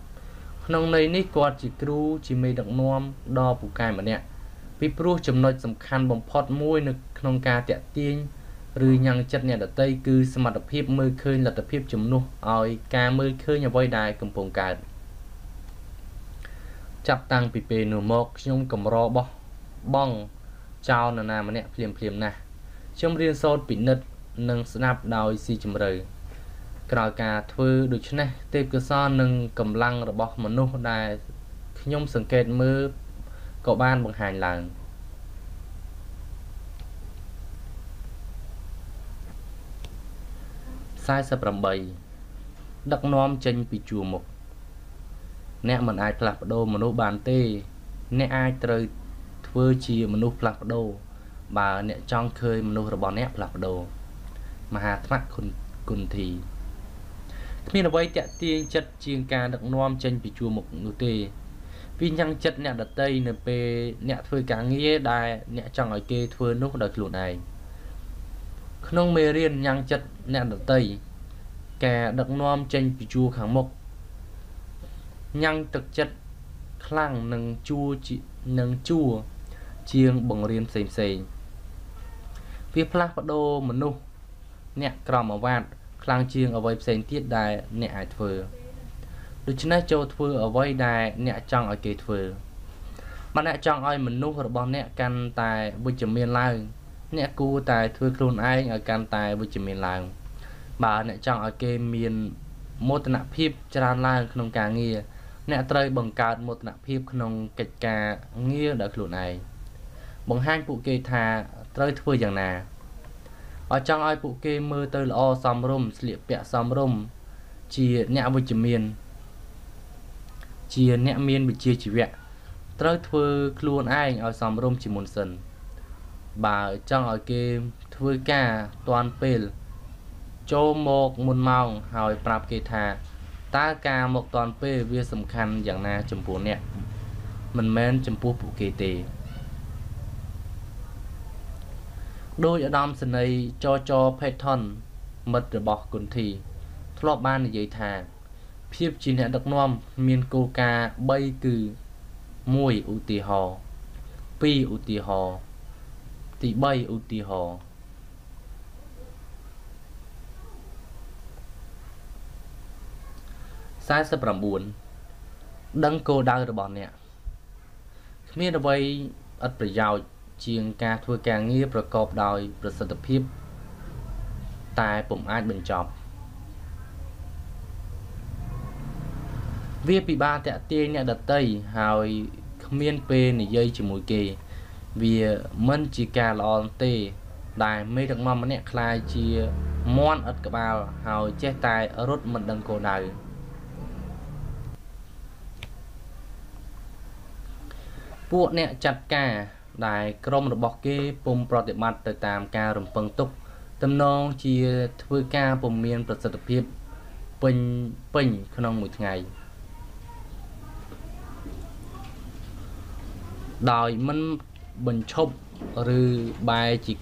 ក្នុងន័យនេះគាត់ជាគ្រូជាមេដឹកនាំដ៏ពូកែម្នាក់ពីព្រោះចំណុចសំខាន់បំផុតមួយនៅក្នុងការតាក់ទាញឬញ៉ាំងចិត្តអ្នកដតីគឺសមត្ថភាពមើលឃើញលទ្ធភាពជំនួសឲ្យការមើលឃើញអ្វីដែលកំពុងកើតចាប់តាំងពីពេលនោះមកខ្ញុំកម្របោះ បងចោលនរណាម្នាក់ភ្លាមភ្លាមណាស់ខ្ញុំរៀនសូត្រពិនិត្យនិងស្ដាប់ដោយស៊ីជម្រៅក្រោយការធ្វើដូច្នេះទេពកោសលនិងកម្លាំងរបស់មនុស្សដែលខ្ញុំសង្កេតមើលក៏បានបង្ហាញឡើង48ដឹកនាំចេញពីជួរមុខអ្នកមិនអាចផ្លាស់ប្ដូរមនុស្សបានទេ អ្នកអាចត្រូវ ធ្វើជាមនុស្សផ្លាស់ប្ដូរបើអ្នកចង់ឃើញមនុស្សរបស់អ្នកផ្លាស់ប្ដូរមហាថ្នាក់គុណធីគ្មានអ្វីតាក់ទាញចិត្តជាងការដឹកនាំចេញពីជួរមុខនោះទេវាញ៉ាំងចិត្តអ្នកដតីនៅពេលអ្នកធ្វើការងារដែលអ្នកចង់ឲ្យគេធ្វើនោះដោយខ្លួនឯងក្នុងមេរៀនញ៉ាំងចិត្តអ្នកដតីការដឹកនាំចេញពីជួរខាងមុខញ៉ាំងទឹកចិត្តខ្លាំងនិងជួនឹងជួ ជាងបង្រៀនផ្សេងផ្សេងវាផ្លាស់ប្ដូរមនុស្សអ្នកក្រមអាវ៉ាត់ខ្លាំងជាងអ្វីផ្សេងទៀតដែលអ្នកអាចធ្វើដូច្នេះចូលធ្វើអ្វីដែលអ្នកចង់ឲ្យគេធ្វើបើអ្នកចង់ឲ្យមនុស្សរបស់អ្នកកាន់តែវិជ្ជមានឡើងអ្នកគួរតែធ្វើខ្លួនឯងឲ្យកាន់តែវិជ្ជមានឡើងបើអ្នកចង់ឲ្យគេមានមោទនភាពច្រើនឡើងក្នុងការងារអ្នកត្រូវបង្កើតមោទនភាពក្នុងកិច្ចការងារដោយខ្លួនឯង បង្ហាញពួកគេថាត្រូវធ្វើយ៉ាងណាបើចង់ឲ្យពួកគេមើលទៅល្អសមរម្យស្លៀកពាក់សមរម្យជាអ្នកវិជ្ជមាន ជាអ្នកមានវិជ្ជាជីវៈត្រូវធ្វើខ្លួនឯងឲ្យសមរម្យជាមុនសិនបើចង់ឲ្យគេធ្វើការតាន់ពេលចូលមកមុនម៉ោងហើយប្រាប់គេថាតើការមកតាន់ពេលវាសំខាន់យ៉ាងណាចំពោះអ្នកមិនមែនចំពោះពួកគេទេ ដោយឧត្តមសេនីយ៍ចចផេថុនមិត្តរបស់គុនធី ធ្លាប់បាននិយាយថា ភាពជាអ្នកដឹកនាំមានគោលការណ៍3គឺ1ឧទាហរណ៍2ឧទាហរណ៍ទី3ឧទាហរណ៍49ដឹងគោលដៅរបស់អ្នកគ្មានអ្វីឥតប្រយោជន៍ ជាងការធ្វើការងារប្រកបដោយប្រសិទ្ធភាព តែពុំអាចបញ្ចប់វាពិបាកតាក់ទាញអ្នកដតីហើយគ្មានពេលនិយាយជាមួយគេ វាមិនជាការល្អទេ ដែលមេដឹកនាំម្នាក់ខ្លាយជាមន់ឥតក្បាលហើយចេះតែរត់មិនដឹងគោលដៅពួកអ្នកចាត់ការ ដែលក្រុមរបស់គេពុំប្រតិបត្តិទៅតាមការរំពឹងទុកទំនងជាធ្វើការពុំមានប្រសិទ្ធភាពពេញពេញក្នុងមួយថ្ងៃដោយមិនបញ្ឈប់ឬបែរជា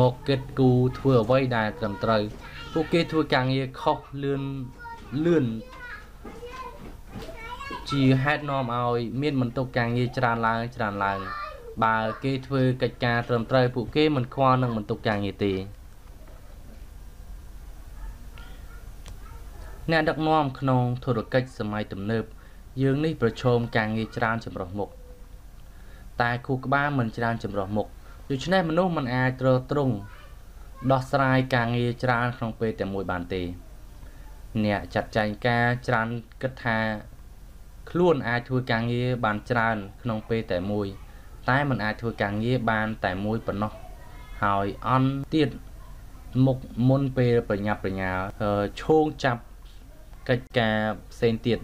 មកគិតគូធ្វើអ្វីដែលត្រឹមត្រូវពួកគេធ្វើការងារខុសលឿនលឿនជាហេតុនាំឲ្យមានបន្ទុកការងារច្រើនឡើងច្រើនឡើង បើគេធ្វើកិច្ចការត្រឹមត្រូវពួកគេមិនខ្វល់នឹងបន្ទុកការងារទេអ្នកដឹកនាំក្នុងធុរកិច្ចសម័យទំនើបយើងនេះប្រឈមការងារច្រើនចម្រុះមុខតែគូក្បាលមិនច្រើនចម្រុះមុខដូច្នេះមនុស្សមិនអាចត្រត្រង់ដោះស្រាយការងារច្រើនក្នុងពេលតែមួយបានទេ អ្នកចាត់ចែងការច្រើនគិតថា ខ្លួនអាចធ្វើការងារបានច្រើនក្នុងពេលតែមួយ តែមិនអាចធ្វើការងារបានតែមួយប៉ុណ្ណោះហើយអន់ទៀតមុខមុនពេលប្រញាប់ប្រញាល់ឈោងចាប់កិច្ចការផ្សេងទៀត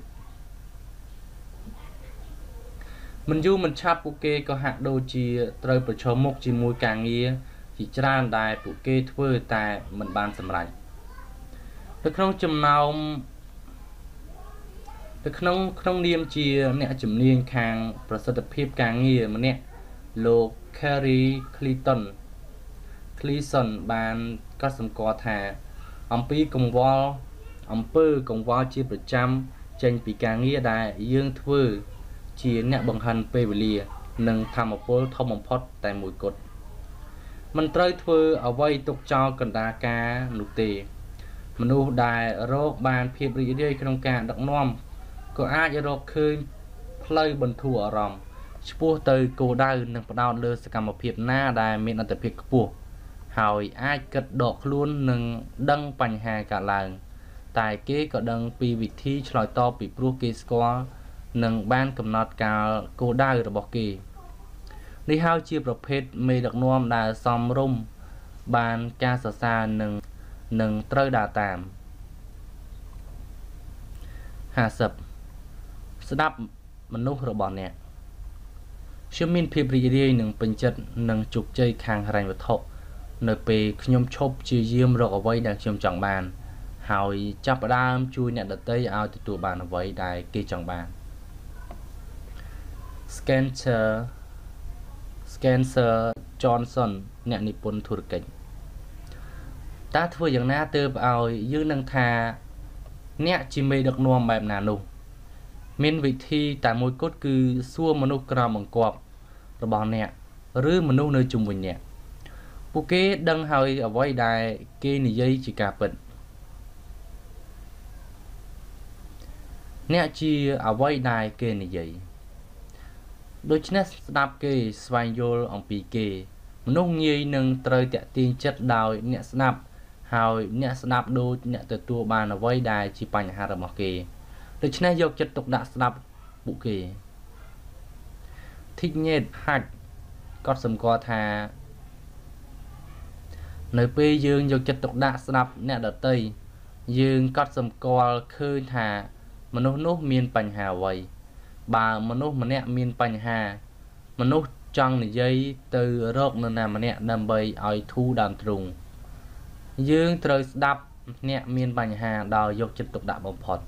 មិនយូរមិនឆាប់ពួកគេក៏ហាក់ដូចជាត្រូវប្រឈមមុខជាមួយការងារជាច្រើនដែលពួកគេធ្វើតែមិនបានសម្រេចនៅក្នុងចំណោមនៅក្នុងក្នុងនាមជាអ្នកជំនាញខាងប្រសិទ្ធភាពការងារម្នាក់ លោក Carrie Clinton Cleason បានកត់សម្គាល់ថា អំពីកង្វល់អំពើកង្វល់ជាប្រចាំចេញពីការងារដែលយើងធ្វើជាអ្នកបង្ហាញពេលវេលា និងធម្មពលធំបំផុតតែមួយគត់មិនត្រូវធ្វើអ្វីទុកចោលកណ្ដាលការនោះទេ មនុស្សដែលរកបានភាពរីករាយក្នុងការដឹកនាំក៏អាចរកឃើញផ្លូវបន្ធូរអារម្មណ៍ ឆ្ពោះទៅគោលដៅនិងផ្ដោតលើសកម្មភាពណាដែលមានអត្ថប្រយោជន៍ខ្ពស់ហើយអាចគិតដកខ្លួននិងដឹងបញ្ហាកើតឡើង តែគេក៏ដឹងពីវិធីឆ្លើយតបពីព្រោះគេស្គាល់និងបានកំណត់កាលគោលដៅរបស់គេនេះហើយជាប្រភេទមេដឹកនាំដែលសមរម្យបានការសរសើរនិងនឹងត្រូវដើរតាម50ស្ដាប់មនុស្សរបស់អ្នក ខ្ញុំមានភាពរីករាយនឹងពេញចិត្តនឹងជោគជ័យខាងហិរញ្ញវត្ថុនៅពេលខ្ញុំឈប់ជាយាមរកអ្វីដែលខ្ញុំចង់បាន ហើយចាប់ផ្ដើមជួយអ្នកដទៃឲ្យទទួលបានអ្វីដែលគេចង់បាន Spencer Spencer Johnson អ្នកនិពន្ធធុរកិច្ចតើធ្វើយ៉ាងណាទើបឲ្យយើងនឹងថា អ្នកជាមេដឹកនាំបែបណានោះ មានវិធីតែមួយគត់គឺសួរមនុស្សក្រោមបង្គាប់របស់អ្នកឬមនុស្សនៅជុំវិញអ្នកពួកគេដឹងហើយអ្វីដែលគេនិយាយជាការពិតអ្នកជាអ្វីដែលគេនិយាយដូច្នេះស្ដាប់គេស្វែងយល់អំពីគេ មនុស្សងាយនឹងត្រូវតាក់ទាញចិត្តដោយអ្នកស្ដាប់ហើយអ្នកស្ដាប់ដូចអ្នកទទួលបានអ្វីដែលជាបញ្ហារបស់គេ ដូច្នេះយកចិត្តទុកដាក់ស្ដាប់ពួកគេ Tignet Hack ក៏សម្គាល់ថា នៅពេលយើងយកចិត្តទុកដាក់ស្ដាប់អ្នកដទៃយើងក៏សម្គាល់ឃើញថា មនុស្សនោះមានបញ្ហាអ្វីបើមនុស្សម្នាក់មានបញ្ហា មនុស្សចង់និយាយទៅរកនរណាម្នាក់ដើម្បីឲ្យធូរដើមទ្រូងយើងត្រូវស្ដាប់អ្នកមានបញ្ហាដោយយកចិត្តទុកដាក់បំផុត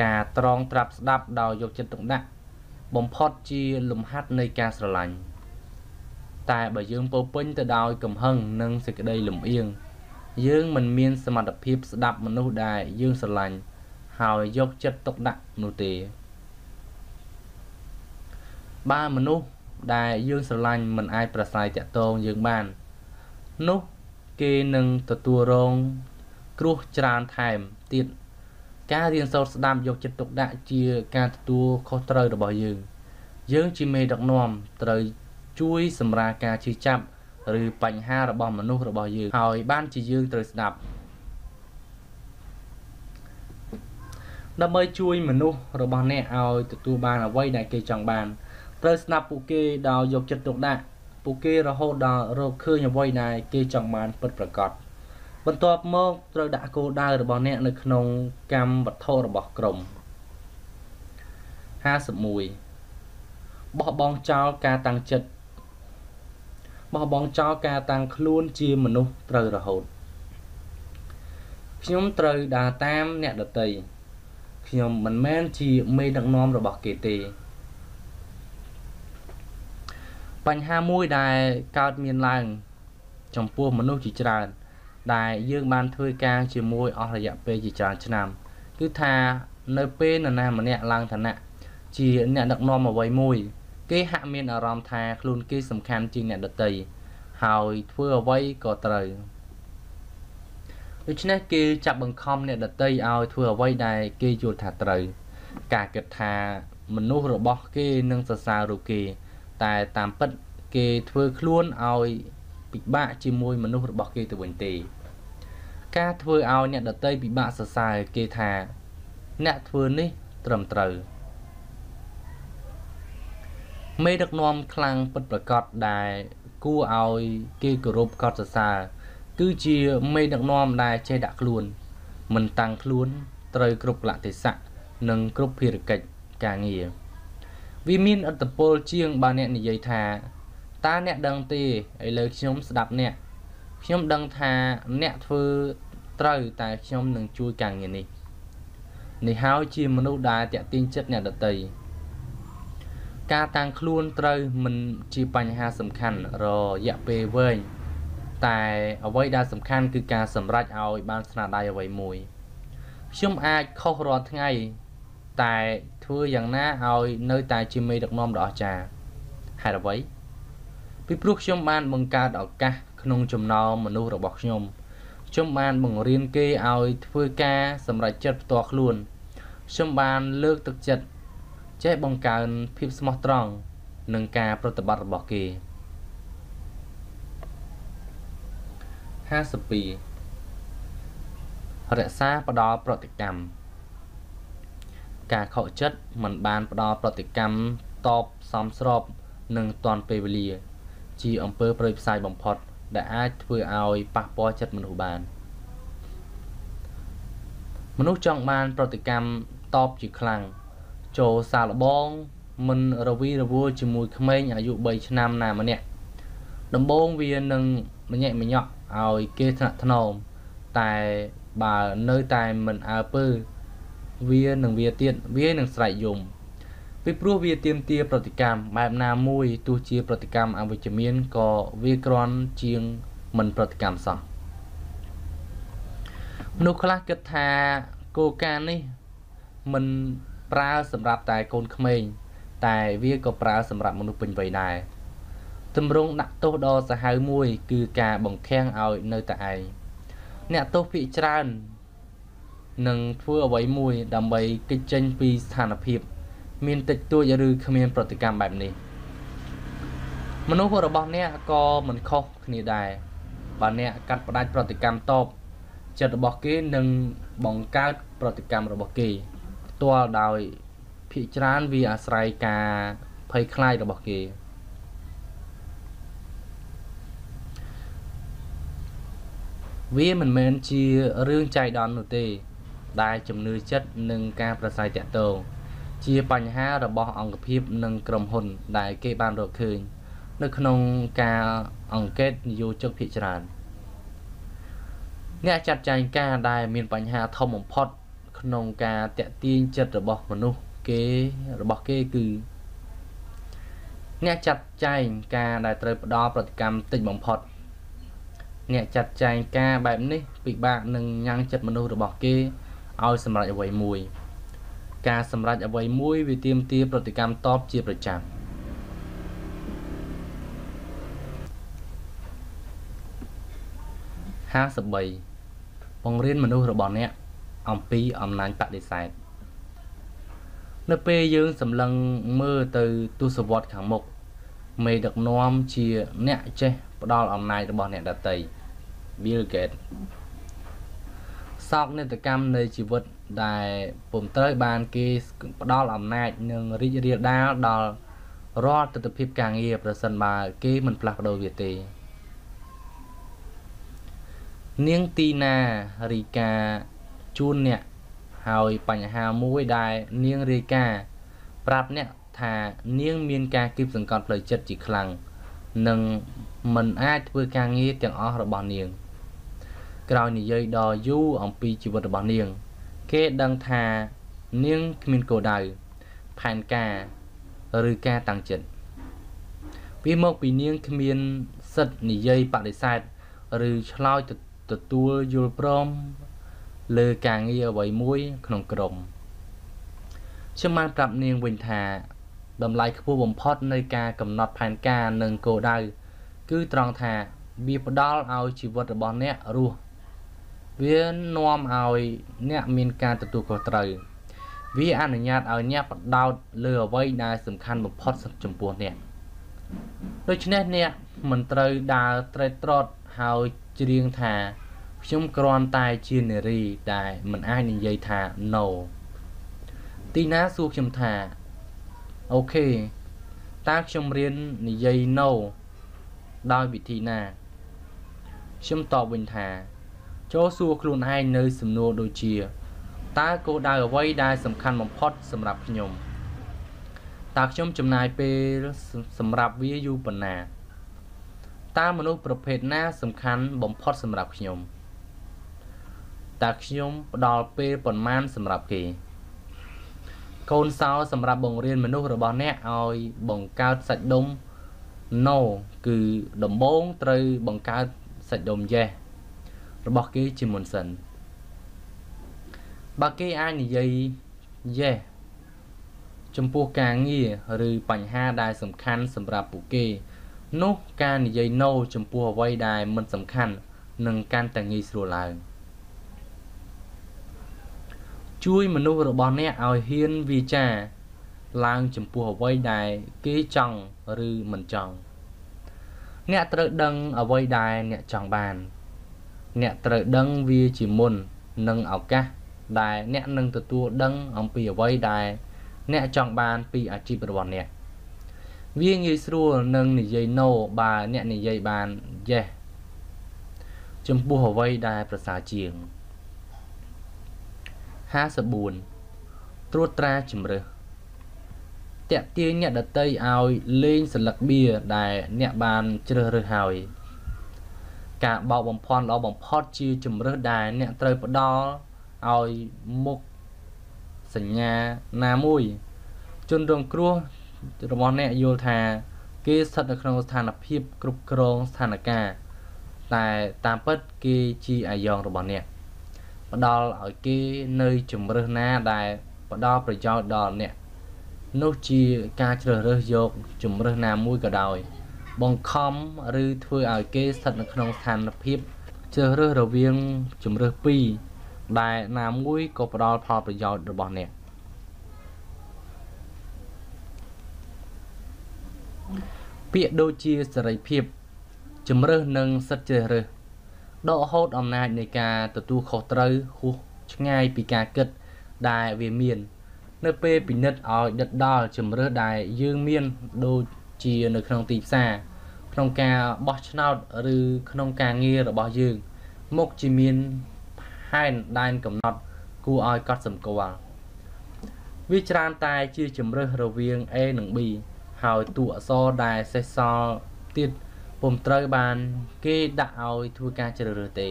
ការត្រងត្រាប់ស្ដាប់ដោយយកចិត្តទុកដាក់បំផុតជាលំហាត់នៃការស្រឡាញ់តែបើយើងពោពេញទៅដោយកំហឹងនិងសេចក្តីលំអៀងយើងមិនមានសមត្ថភាពស្ដាប់មនុស្សដែលយើងស្រឡាញ់ហើយយកចិត្តទុកដាក់នោះទេបើមនុស្សដែលយើងស្រឡាញ់មិនអាចប្រស័យតាក់ទងយើងបាន នោះគេនឹងទទួលរងគ្រោះច្រើនថែមទៀត ការរៀនសូត្រស្ដាប់យកចិត្តទុកដាក់ជាការទទួលខុសត្រូវរបស់យើង យើងជាមេដឹកនាំត្រូវជួយសម្រាលការជឿចាប់ឬបញ្ហារបស់មនុស្សរបស់យើងហើយបានជាយើងត្រូវស្ដាប់ដើម្បីជួយមនុស្សរបស់អ្នកឲ្យទទួលបានអ្វីដែលគេចង់បានត្រូវស្ដាប់ពួកគេដោយយកចិត្តទុកដាក់ពួកគេរហូតដល់រកឃើញអ្វីដែលគេចង់បានពិតប្រាកដ បន្ទាប់មកត្រូវដាក់គោលដៅរបស់អ្នកនៅក្នុងកម្មវត្ថុរបស់ក្រុម51បោះបង់ចោលការតាំងចិត្តបោះបង់ចោលការតាំងខ្លួនជាមនុស្សត្រូវរហូតខ្ញុំត្រូវដើរតាមអ្នកដតីខ្ញុំមិនមែនជាមេដឹកនាំរបស់គេទេបញ្ហាមួយដែលកើតមានឡើង ចំពោះមនុស្សជាច្រើន ដែលយើងបានធ្វើការជាមួយអស់រយៈពេលជាច្រើនឆ្នាំ គឺថានៅពេលនរណាម្នាក់ឡើងឋានៈជាអ្នកដឹកនាំអ្វីមួយ គេហាក់មានអារម្មណ៍ថាខ្លួនគេសំខាន់ជាងអ្នកដទៃហើយធ្វើអ្វីក៏ត្រូវដូច្នេះគេចាប់បង្ខំអ្នកដតីឲ្យធ្វើអ្វីដែលគេយល់ថាត្រូវ ការគិតថាមនុស្សរបស់គេនឹងសរសើររូបគេ តែតាមពិតគេធ្វើខ្លួនឲ្យ ពិបាកជាមួយមនុស្សរបស់គេទៅវិញទេ ការធ្វើឲ្យអ្នកដតីពិបាកសរសើរគេថា អ្នកធ្វើនេះត្រឹមត្រូវមេដឹកនាំខ្លាំងពិតប្រាកដដែលគួរឲ្យគេគោរពកោតសរសើរគឺជាមេដឹកនាំដែលចេះដាក់ខ្លួន មិនតាំងខ្លួនត្រូវគ្រប់កលៈទេសៈនិងគ្រប់ភារកិច្ចការងារវាមានអត្តពលជាងបើអ្នកនិយាយថា តើអ្នកដឹងទេឥឡូវខ្ញុំស្ដាប់អ្នកខ្ញុំដឹងថាអ្នកធ្វើត្រូវតែខ្ញុំនឹងជួយការងារនេះនេះហើយជាមនុស្សដែលតាក់ទាញចិត្តអ្នកដតីការតាំងខ្លួនត្រូវមិនជាបញ្ហាសំខាន់រយៈពេលវែងតែអ្វីដែលសំខាន់គឺការសម្រេចឲ្យបានស្នាដៃអ្វីមួយខ្ញុំអាចខុសរាល់ថ្ងៃ តែធ្វើយ៉ាងណាឲ្យនៅតែជាមេដឹកនាំដ៏អស្ចារ្យហេតុអ្វី ពីព្រោះខ្ញុំបានបង្កើតឱកាសក្នុងចំណោមមនុស្សរបស់ខ្ញុំខ្ញុំបានបង្រៀនគេឲ្យធ្វើការសម្រេចចិត្តផ្ទាល់ខ្លួនខ្ញុំបានលើកទឹកចិត្តចេះបង្កើនភាពស្មោះត្រង់នឹងការប្រតិបត្តិរបស់គេ52រក្សាផ្ដល់ប្រតិកម្មការខកចិត្តមិនបានផ្ដល់ប្រតិកម្មតបសមស្របនឹងតាន់ពេលវេលា ជាអំពើប្រយោជន៍ផ្សាយបំផុត ដែលអាចធ្វើឲ្យប៉ះពាល់ចិត្តមនុស្សបាន មនុស្សចង់បានប្រតិកម្មតបជាខ្លាំងចូលសាលបង មិនរវីរវល់ជាមួយក្មេងអាយុ3ឆ្នាំណាម្នាក់ដំបូងវានឹងម្ញាក់ម្ញក់ឲ្យគេថ្នាក់ថ្នមតែបើនៅតែមិនអើពើវានឹងវាទៀតវានឹងស្រែកយំ ពីព្រោះវាទៀមទាប្រតិកម្មបែបណាមួយទោះជាប្រតិកម្មអវិជ្ជមានក៏វាក្រាន់ជាងមិនប្រតិកម្មសោះមនុស្សខ្លះគិតថាគោលការណ៍នេះមិនប្រើសម្រាប់តែកូនក្មេងតែវាក៏ប្រើសម្រាប់មនុស្សពេញវ័យដែរទម្រង់ដាក់ទោសដ៏សាហាវមួយ គឺការបង្ខាំងឲ្យនៅតែឯងអ្នកទោសភាកច្រើននឹងធ្វើអ្វីមួយដើម្បីគេចចេញពីស្ថានភាព មានតិចតួចឬគ្មានប្រតិកម្មបែបនេះមនុស្សរបស់អ្នកក៏មិនខុសគ្នាដែរបើអ្នកកាត់ផ្ដាច់ប្រតិកម្មតបចិត្តរបស់គេនឹងបង្កើតប្រតិកម្មរបស់គេផ្ទាល់ដោយភាកច្រើនវាអាស្រ័យការភ័យខ្លាចរបស់គេវាមិនមែនជារឿងចៃដន្យនោះទេ ដែលជំនឿចិត្តនិងការប្រស័យតាក់ទង ជាបញ្ហារបស់អង្គភាពនិងក្រុមហ៊ុន ដែលគេបានរកឃើញ នៅក្នុងការអង្កេតនយោជកភាគច្រើនអ្នកចាត់ចែងការដែលមានបញ្ហាធំបំផុត ក្នុងការតាក់ទាញចិត្តរបស់មនុស្សគេរបស់គេគឺអ្នកចាត់ចែងការដែលត្រូវផ្ដល់ប្រតិកម្មតិចបំផុត អ្នកចាត់ចែងការបែបនេះពិបាកនឹងញ៉ាំងចិត្តមនុស្សរបស់គេឲ្យសម្រេចអ្វីមួយ ការសម្រេចអ្វីមួយវាទាមទារប្រតិកម្មតបជាប្រចាំ53បង្រៀនមនុស្សរបស់អ្នកអំពីអំណាចបដិសេធនៅពេលយើងសម្លឹងមើលទៅទស្សវត្សខាងមុខមេដឹកនាំជាអ្នកចេះផ្ដល់អំណាចរបស់អ្នកដតី Bill Gates សោកនាដកម្មនៃជីវិត ដែលពុំត្រូវបានគេផ្ដល់អំណាចនិងរីករាលដាលដល់រាល់ទស្សនវិជ្ជាការងារប្រសិនបើគេមិនផ្លាស់ប្ដូរវាទេនាងទីណារីកាជូនអ្នកហើយបញ្ហាមួយដែលនាងរាយការណ៍ប្រាប់អ្នកថានាងមានការគៀបសង្កត់ផ្លូវចិត្តជាខ្លាំងនិងមិនអាចធ្វើការងារទាំងអស់របស់នាង ក្រោយនិយាយដល់យូរអំពីជីវិតរបស់នាង គេដឹងថានាងគ្មានគោលដៅផែនការឬការតាំងចិត្តវាមកពីនាងគ្មានសិទ្ធិនិយាយបដិសេធឬឆ្លើយទទួលយល់ព្រមលើការងារអ្វីមួយក្នុងក្រុមខ្ញុំបានប្រាប់នាងវិញថាតម្លៃខ្ពស់បំផុតនៃការកំណត់ផែនការនិងគោលដៅគឺត្រង់ថាវាផ្ដល់ឲ្យជីវិតរបស់អ្នករស់ វានាំឲ្យអ្នកមានការទទួលខុសត្រូវវាអនុញ្ញាតឲ្យអ្នកបដោតលើអ្វីដែលសំខាន់បំផុតចំពោះអ្នកដូច្នេះអ្នកមិនត្រូវដើរត្រេតត្រត់ហើយច្រៀងថាខ្ញុំគ្រាន់តែជានារីដែលមិនអាចនិយាយថា no ទីណាសួរខ្ញុំថាអូខេតើខ្ញុំរៀននិយាយ no ដោយវិធីណាខ្ញុំតបវិញថា ចូលសួរខ្លួនឯងនៅសំណួរដូចជាតើគោលដៅអ្វីដែលសំខាន់បំផុតសម្រាប់ខ្ញុំតើខ្ញុំចំណាយពេលសម្រាប់វាយូរប៉ុណ្ណាតើមនុស្សប្រភេទណាសំខាន់បំផុតសម្រាប់ខ្ញុំតើខ្ញុំផ្ដល់ពេលប៉ុន្មានសម្រាប់គេកូនសោសម្រាប់បង្រៀនមនុស្សរបស់អ្នកឲ្យបង្កើតសាច់ដុំ no គឺដំបូងត្រូវបង្កើតសាច់ដុំ yes របស់គេជាមុនសិនបើគេអាចនិយាយ yes ចំពោះការងារឬបញ្ហាដែលសំខាន់សម្រាប់ពួកគេ នោះការនិយាយ no ចំពោះអ្វីដែលមិនសំខាន់នឹងកាន់តែងាយស្រួលឡើងជួយមនុស្សរបស់អ្នកឲ្យហ៊ានវាចា ឡើងចំពោះអ្វីដែលគេចង់ឬមិនចង់អ្នកត្រូវដឹងអ្វីដែលអ្នកចង់បាន អ្នកត្រូវដឹងវាជាមុននឹងឱកាសដែលអ្នកនឹងទទួលដឹងអំពីអ្វីដែលអ្នកចង់បានពីអាជីពរបស់អ្នកវាងាយស្រួលនឹងនិយាយ no បើអ្នកនិយាយបាន yes ចំពោះអ្វីដែលប្រសើរជាង54ត្រួតត្រាជំរើសតាក់ទាញអ្នកដតីឲ្យលេងសន្លឹកបៀដែលអ្នកបានជ្រើសរើសហើយ ការបោកបំផន់ល្អបំផុតជាជំរើសដែលអ្នកត្រូវផ្ដល់ឲ្យមុខសញ្ញាណាមួយ ជនរងគ្រោះរបស់អ្នកយល់ថា គេស្ថិតនៅក្នុងស្ថានភាពគ្រប់គ្រងស្ថានភាពតែតាមពិតគេជាអាយ៉ងរបស់អ្នកផ្ដល់ឲ្យគេនៅជំរើសណាដែលផ្ដល់ប្រយោជន៍ដល់អ្នកនោះជាការជ្រើសរើសយកជំរើសណាមួយក៏ដោយ បង្ខំឬធ្វើឲ្យគេស្ថិតនៅក្នុងស្ថានភាពជ្រើសរើសរវាងជំរើសពីរដែលណាមួយក៏ផ្ដល់ផលប្រយោជន៍របស់អ្នកពាក្យដូចជាសេរីភាពជំរើសនិងសិទ្ធិជ្រើសរើសដកហូតអំណាចនៃការទទួលខុសត្រូវហួសឆ្ងាយពីការគិតដែលវាមាន នៅពេលពិនិត្យឲ្យដិតដល់ជំរើសដែលយើងមានដូច ជានៅក្នុងទីផ្សារក្នុងការបោះឆ្នោតឬក្នុងការងាររបស់យើង មុខជាមានហែនដែនកំណត់គួរឲ្យកត់សម្គាល់វាច្រើនតែជាជំរើសរវាង A និង B ហើយតួអក្សរដែលសេសសល់ទៀតពុំត្រូវបានគេដាក់ឲ្យធ្វើការជ្រើសរើសទេ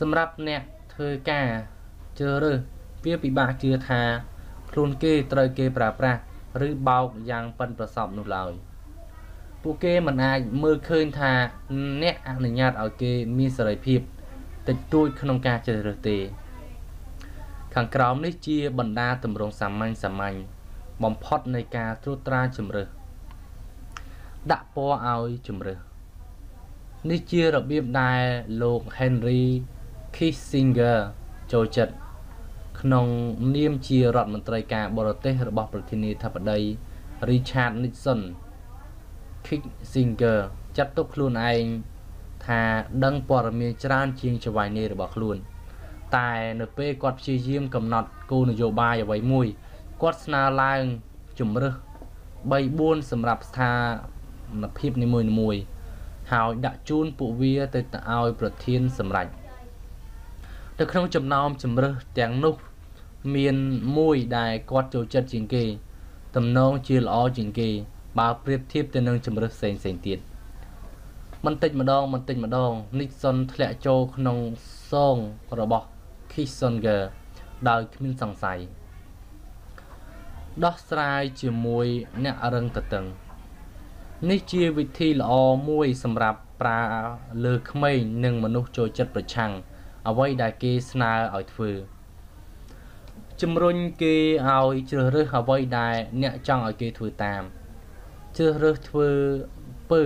សម្រាប់អ្នកធ្វើការជ្រើសរើសវាពិបាកជឿថាខ្លួនគេត្រូវគេប្រើប្រាស់ ឬបោកយ៉ាងប៉ិនប្រសប់នោះឡើយពួកគេមិនអាចមើលឃើញថាអ្នកអនុញ្ញាតឲ្យគេមានសេរីភាពតិចតួចក្នុងការជ្រើសរើសទេ ខាងក្រោមនេះជាបណ្ដាទម្រង់សាមញ្ញសាមញ្ញបំផុតនៃការត្រួតត្រាជំរើសដាក់ពណ៌ឲ្យជំរើសនេះជារបៀបដែលលោក Henry Kissinger ចូលចិត្ត ក្នុងនាមជារដ្ឋមន្ត្រីការបរទេសរបស់ប្រធានាធិបតី Richard Nixon Kissinger ចាត់ទុកខ្លួនឯងថាដឹងព័ត៌មានច្រើនជាងចៅហ្វាយនីរបស់ខ្លួន តែនៅពេលគាត់ព្យាយាមកំណត់គោលនយោបាយអ្វីមួយគាត់ស្នើឡើងជំរើស3 4សម្រាប់ស្ថានភាពនីមួយៗហើយដាក់ជូនពួកវាទៅឲ្យប្រធានសម្រេចនៅក្នុងចំណោមជំរើសទាំងនោះ មានមួយដែលគាត់ចូលចិត្តជាងគេតំណងជាល្អជាងគេ បើប្រៀបធៀបទៅនឹងជំរើសផ្សេងផ្សេងទៀតបន្តិចម្ដងបន្តិចម្ដង Nixon ធ្លាក់ចូលក្នុងសងរបស់ Kissinger ដោយគ្មានសង្ស័យដោះស្រាយជាមួយអ្នករឹងតតឹងនេះជាវិធីល្អមួយសម្រាប់ប្រើលើក្មេងនិងមនុស្សចូលចិត្តប្រឆាំងអ្វីដែលគេស្នើឲ្យធ្វើ ជំរុញគេឲ្យជ្រើសរើសអ្វីដែលអ្នកចង់ឲ្យគេធ្វើតាមជ្រើសរើសធ្វើពើ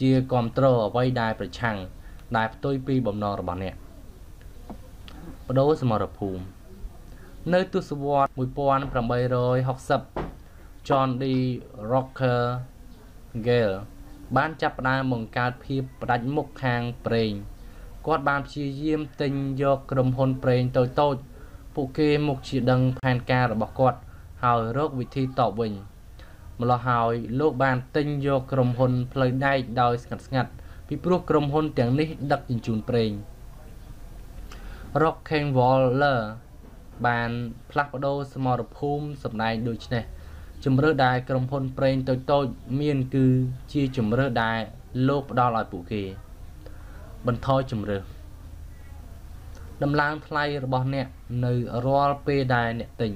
ជាគ្រប់គ្រងអ្វីដែលប្រឆាំងដែលផ្ទុយពីបំណងរបស់អ្នកបដូរសមរភូមិនៅទសវត្ស1860 John D. Rocker Gale បានចាប់ផ្ដើមបង្កើតភាពផ្ដាច់មុខខាងប្រេងគាត់បានព្យាយាមទិញយកក្រុមហ៊ុនប្រេងតូចតូច ពួកគេមកជាដឹងផែនការរបស់គាត់ហើយរកវិធីតបវិញម្ល៉េះហើយលោកបានទិញយកក្រុមហ៊ុនផ្លូវដែកដោយស្ងាត់ស្ងាត់ពីព្រោះក្រុមហ៊ុនទាំងនេះដឹកជញ្ជូនប្រេង Rockefeller បានផ្លាស់ប្ដូរសមរភូមិសម្ដែងដូចនេះជំរឿដែលក្រុមហ៊ុនប្រេងតូចតូចមាន គឺជាជំរឿដែលលោកផ្ដល់ឲ្យពួកគេ បន្ថយជំរឿ ដំឡើងថ្លៃរបស់អ្នកនៅរាល់ពេលដែលអ្នកទិញ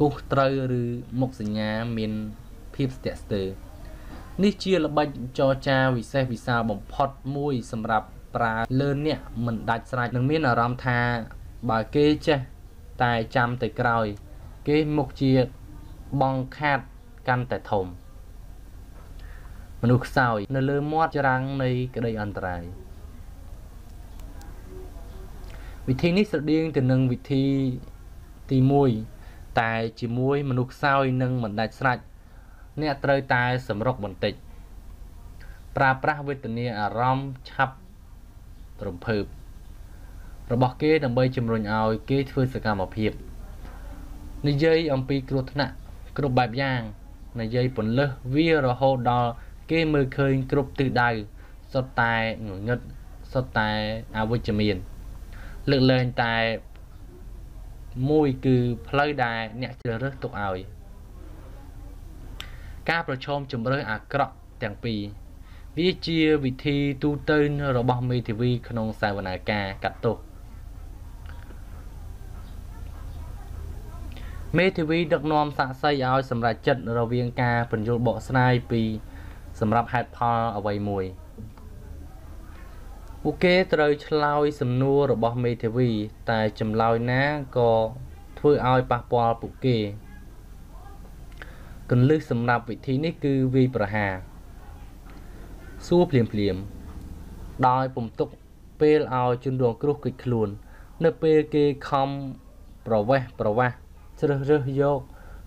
គូសត្រូវឬមុខសញ្ញាមានភាពស្ទាក់ស្ទើរនេះជាល្បិចចរចាវិសេសវិសាលបំផុតមួយសម្រាប់ប្រើលើអ្នកមិនដាច់ស្រេចនឹងមានអារម្មណ៍ថាបើគេចេះតែចាំទៅក្រោយ គេមុខជាបងខាតកាន់តែធំមនុស្សខ្សោយនៅលើមាត់ច្រាំងនៃក្តីអន្តរាយ វិធីនេះស្រដៀងទៅនឹងវិធីទី1តែជាមួយមនុស្សខ្សោយនឹងមិនដាច់ស្រេចអ្នកត្រូវតែសម្រុកបន្តិច ប្រើប្រាស់វេទនាអារម្មណ៍ឆាប់រំភើបរបស់គេដើម្បីជំរុញឲ្យគេធ្វើសកម្មភាពនិយាយអំពីគ្រោះថ្នាក់គ្រប់បែបយ៉ាងនិយាយពន្លឹះវារហូតដល់គេមើលឃើញគ្រប់ទិសដៅសុទ្ធតែងងឹតសុទ្ធតែអវិជ្ជមាន លើកលែងតែមួយគឺផ្លូវដែលអ្នកជ្រើសរើសទុកឲ្យការប្រឈមជំរើសអាក្រក់ទាំងពីរវាជាវិធីទូទៅរបស់មេធាវីក្នុងសាវនាការកាត់ទោសមេធាវីដឹកនាំសាក់សីឲ្យសម្រេចចិត្តរវាងការបញ្យល់បកស្រាយពី សម្រាប់ហេតុផលអ្វីមួយ ពួកគេត្រូវឆ្លើយសំណួររបស់មេធាវី តែចម្លើយណាក៏ធ្វើឲ្យប៉ះពាល់ពួកគេកន្លឹះសម្រាប់វិធីនេះគឺវាយប្រហារសួរភ្លាមភ្លាមដោយពំទុកពេលឲ្យជនរងគ្រោះគេចខ្លួន នៅពេលគេខំប្រវេះប្រវាស់ជ្រើសរើសយក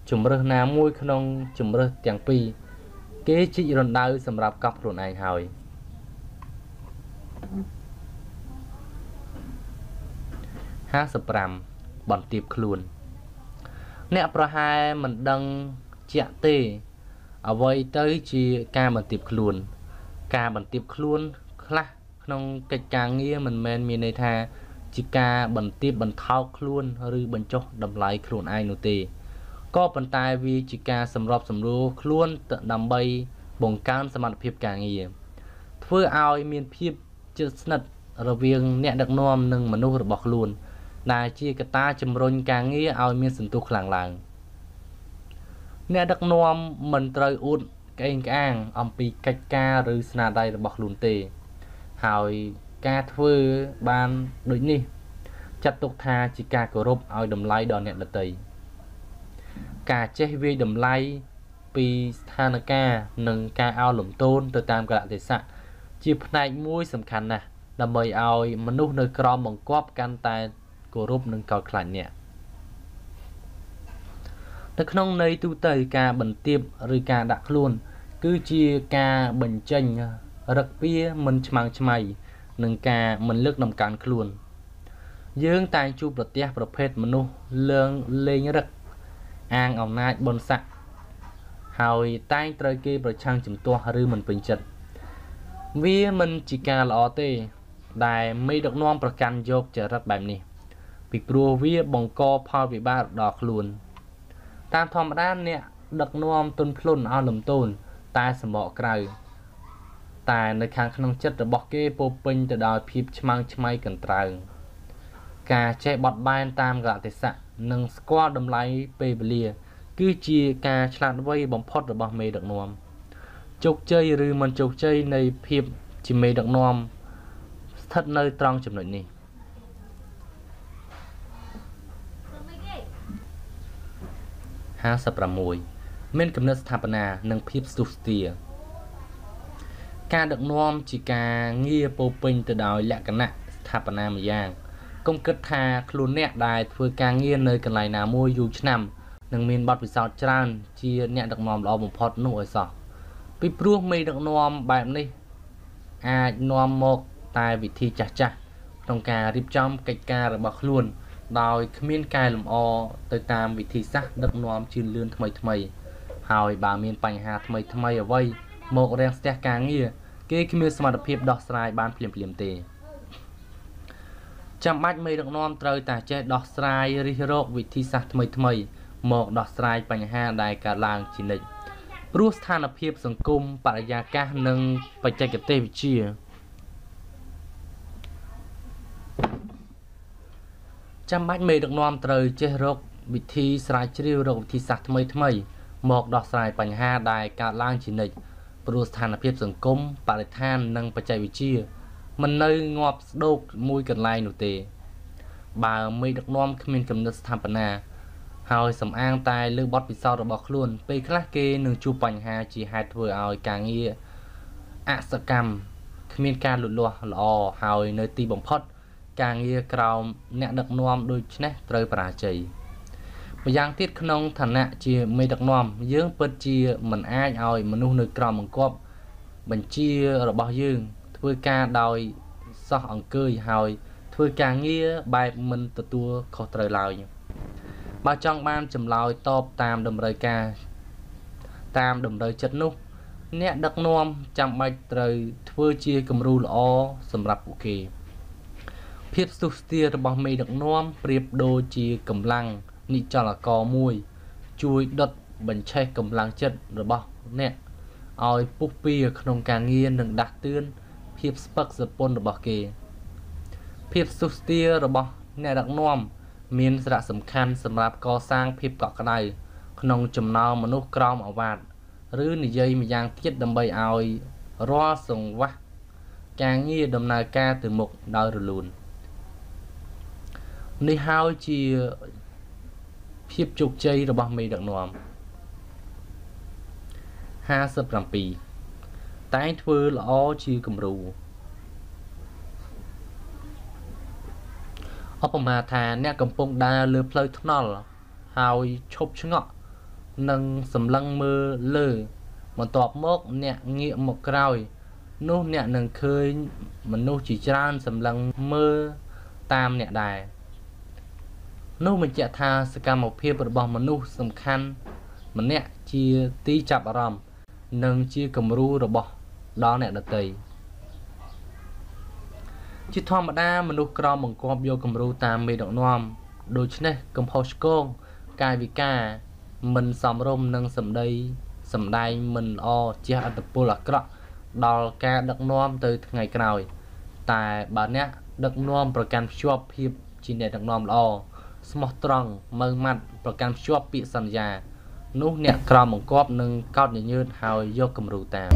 ជំរើសណាមួយក្នុងជំរើសទាំងពីរគេជីករណ្ដៅសម្រាប់កប់ខ្លួនឯងហើយ 55បន្ទាបខ្លួន អ្នកប្រហែលមិនដឹងជាក់ទេ អ្វីទៅជាការបន្ទាបខ្លួន ការបន្ទាបខ្លួន ខ្លះក្នុងកិច្ចការងារមិនមែនមានន័យថា ជាការបន្ទាបបន្ថោកខ្លួន ឬបញ្ចុះតម្លៃខ្លួនឯងនោះទេក៏ប៉ុន្តែវាជាការសម្របសម្រួលខ្លួនដើម្បីបង្កើនសមត្ថភាពការងារធ្វើឲ្យមានភាពជិតស្និទ្ធរវាងអ្នកដឹកនាំនិងមនុស្សរបស់ខ្លួន ដែលជាកត្តាជំរុញការងារឲ្យមានសន្ទុះខ្លាំងឡើងអ្នកដឹកនាំមិនត្រូវអួតក្អេងក្អាងអំពីកិច្ចការឬស្នាដៃរបស់ខ្លួនទេ ហើយការធ្វើបានដូចនេះចាត់ទុកថាជាការគោរពឲ្យតម្លៃដល់អ្នកដទៃការចេះវាយតម្លៃពីស្ថានភាពនិងការអោលំទោនទៅតាមកលៈទេសៈជាផ្នែកមួយសំខាន់ណាស់ដើម្បីឲ្យមនុស្សនៅក្រោមបង្គាប់កាន់តែ គោរពនិងកោតខ្លាចអ្នកនៅក្នុងន័យទូទៅការបន្ទាបឬការដាក់ខ្លួន គឺជាការបញ្ចេញរឹកពៀមិនឆ្មាំងឆ្មៃនិងការមិនលើកដំកើងខ្លួន យើងតែងជួបប្រទះប្រភេទមនុស្សលើងលេងរឹក អាងអំណាចបុណ្យស័ក្តិហើយតែងត្រូវគេប្រឆាំងជំទាស់ឬមិនពេញចិត្តវាមិនជាការល្អទេ ដែលមេដឹកនាំប្រកាន់យកចរិតបែបនេះ ពីព្រោះវាបង្កផលវិបាកដល់ខ្លួន តាមធម្មតាអ្នកដឹកនាំទុនភ្លុនឲ្យលំទោនតែសម្បកក្រៅតែនៅខាងក្នុងចិត្តរបស់គេពោពេញទៅដោយភាពឆ្មាំងឆ្មៃកន្ត្រើងការចេះបត់បែនតាមកលៈទេសៈនិងស្គាល់តម្លៃពេលវេលា គឺជាការឆ្លាតវៃបំផុតរបស់មេដឹកនាំជោគជ័យឬមិនជោគជ័យនៃភាពជាមេដឹកនាំស្ថិតនៅត្រង់ចំណុចនេះ 56មានកំណត់ស្ថាបនានិងភាពស្ទុះស្ទាការដឹកនាំជាការងារពោពេញទៅដោយលក្ខណៈស្ថាបនាម្យ៉ាងកុំគិតថាខ្លួនអ្នកដែលធ្វើការងារនៅកន្លែងណាមួយយូរឆ្នាំនឹងមានបទពិសោធន៍ច្រើនជាអ្នកដឹកនាំល្អបំផុតនោះឲ្យសោះពីព្រោះមេដឹកនាំបែបនេះអាចនាំមកតែវិធីចាស់ចាស់ក្នុងការរៀបចំកិច្ចការរបស់ខ្លួន ដោយគ្មានកែលម្អទៅតាមវិធីសាស្ត្រដឹកនាំជឿនលឿនថ្មីថ្មី ហើយបើមានបញ្ហាថ្មីថ្មីអ្វីមករាំងស្ទះការងារគេគ្មានសមត្ថភាពដោះស្រាយបានភ្លាមៗទេចាំបាច់មេដឹកនាំត្រូវតែចេះដោះស្រាយរិះរកវិធីសាស្ត្រថ្មីថ្មី មកដោះស្រាយបញ្ហាដែលកើតឡើងជានិច្ចព្រោះស្ថានភាពសង្គមបរិយាកាសនិងបច្ចេកទេសវិទ្យា ចាំបាច់មេដឹកនាំត្រូវចេះរកវិធីស្រាវជ្រាវរកវិធីសាស្ត្រថ្មីថ្មីមកដោះស្រាយបញ្ហាដែលកើតឡើងជានិច្ចព្រោះស្ថានភាពសង្គមបរិស្ថាននិងបច្ចេកវិទ្យាមិននៅងាប់ស្ដោកមួយកន្លែងនោះទេ បើមេដឹកនាំគ្មានគំនិតស្ថាបនាហើយសំអាងតែលើបទពិសោធន៍របស់ខ្លួន ពេលខ្លះគេនឹងជួបបញ្ហាជាហេតុធ្វើឲ្យការងារអសកម្មគ្មានការលូតលាស់ល្អហើយនៅទីបំផុត ការងារក្រោមអ្នកដឹកនាំដូចនេះត្រូវបរាជ័យម្យ៉ាងទៀតក្នុងឋានៈជាមេដឹកនាំយើងពិតជាមិនអាចឲ្យមនុស្សនៅក្រោមបង្គាប់បញ្ជារបស់យើងធ្វើការដោយសោះអង្គើយហើយធ្វើការងារបែបមិនទទួលខុសត្រូវឡើយបើចង់បានចម្លើយតបតាមតម្រូវការតាមតម្រូវចិត្តនោះ អ្នកដឹកនាំចាំបាច់ត្រូវធ្វើជាគំរូល្អសម្រាប់ពួកគេ ភាពស្ទុះស្ទារបស់មេដឹកនាំប្រៀបដូចជាកម្លាំងនិចលករមួយ ជួយដុតបញ្ឆេះកម្លាំងចិត្តរបស់អ្នកឲ្យពុះពៀក្នុងការងារនិងដាស់តឿនភាពស្ពឹកសពន់របស់គេ ភាពសុស្ទារបស់អ្នកដឹកនាំមានសារៈសំខាន់សម្រាប់កសាងភាពកក់ក្ដៅក្នុងចំណោមមនុស្សក្រោមអាវ៉ាតឬនិយាយម្យ៉ាងទៀតដើម្បីឲ្យរាល់សង្វាស់ការងារដំណើរការទៅមុខដោយរលូន នេះហើយជាភាពជោគជ័យរបស់មេដឹកនាំ57តែងធ្វើល្អជាគំរូឧបមាថាអ្នកកំពុងដើរលើផ្លូវថ្នល់ហើយឈប់ឆ្ងក់និងសម្លឹងមើលលើបន្ទាប់មកអ្នកងាកមកក្រោយ នោះអ្នកនឹងឃើញមនុស្សជាច្រើនសម្លឹងមើលតាមអ្នកដែរ នោះបញ្ជាក់ថាសកម្មភាពរបស់មនុស្សសំខាន់ម្នាក់ជាទីចាប់អារម្មណ៍និងជាគំរូរបស់ដល់អ្នកដទៃជាធម្មតាមនុស្សក្រមបង្គាប់យកគំរូតាមមេដឹកនាំដូច្នេះកំហុសឆ្គងកាយវិការមិនសមរម្យនិងសម្ដីសម្ដែងមិនល្អជះឥទ្ធិពលអាក្រក់ដល់ការដឹកនាំទៅថ្ងៃក្រោយ តែបើអ្នកដឹកនាំប្រកាន់ភ្ជាប់ភាពជាអ្នកដឹកនាំល្អ ស្មោះត្រង់ម៉ឺងម៉ាត់ប្រកាន់ភ្ជាប់ពាក្យសន្យា នោះអ្នកក្រមបង្គាប់នឹងកោតញញើតហើយយកគំរូតាម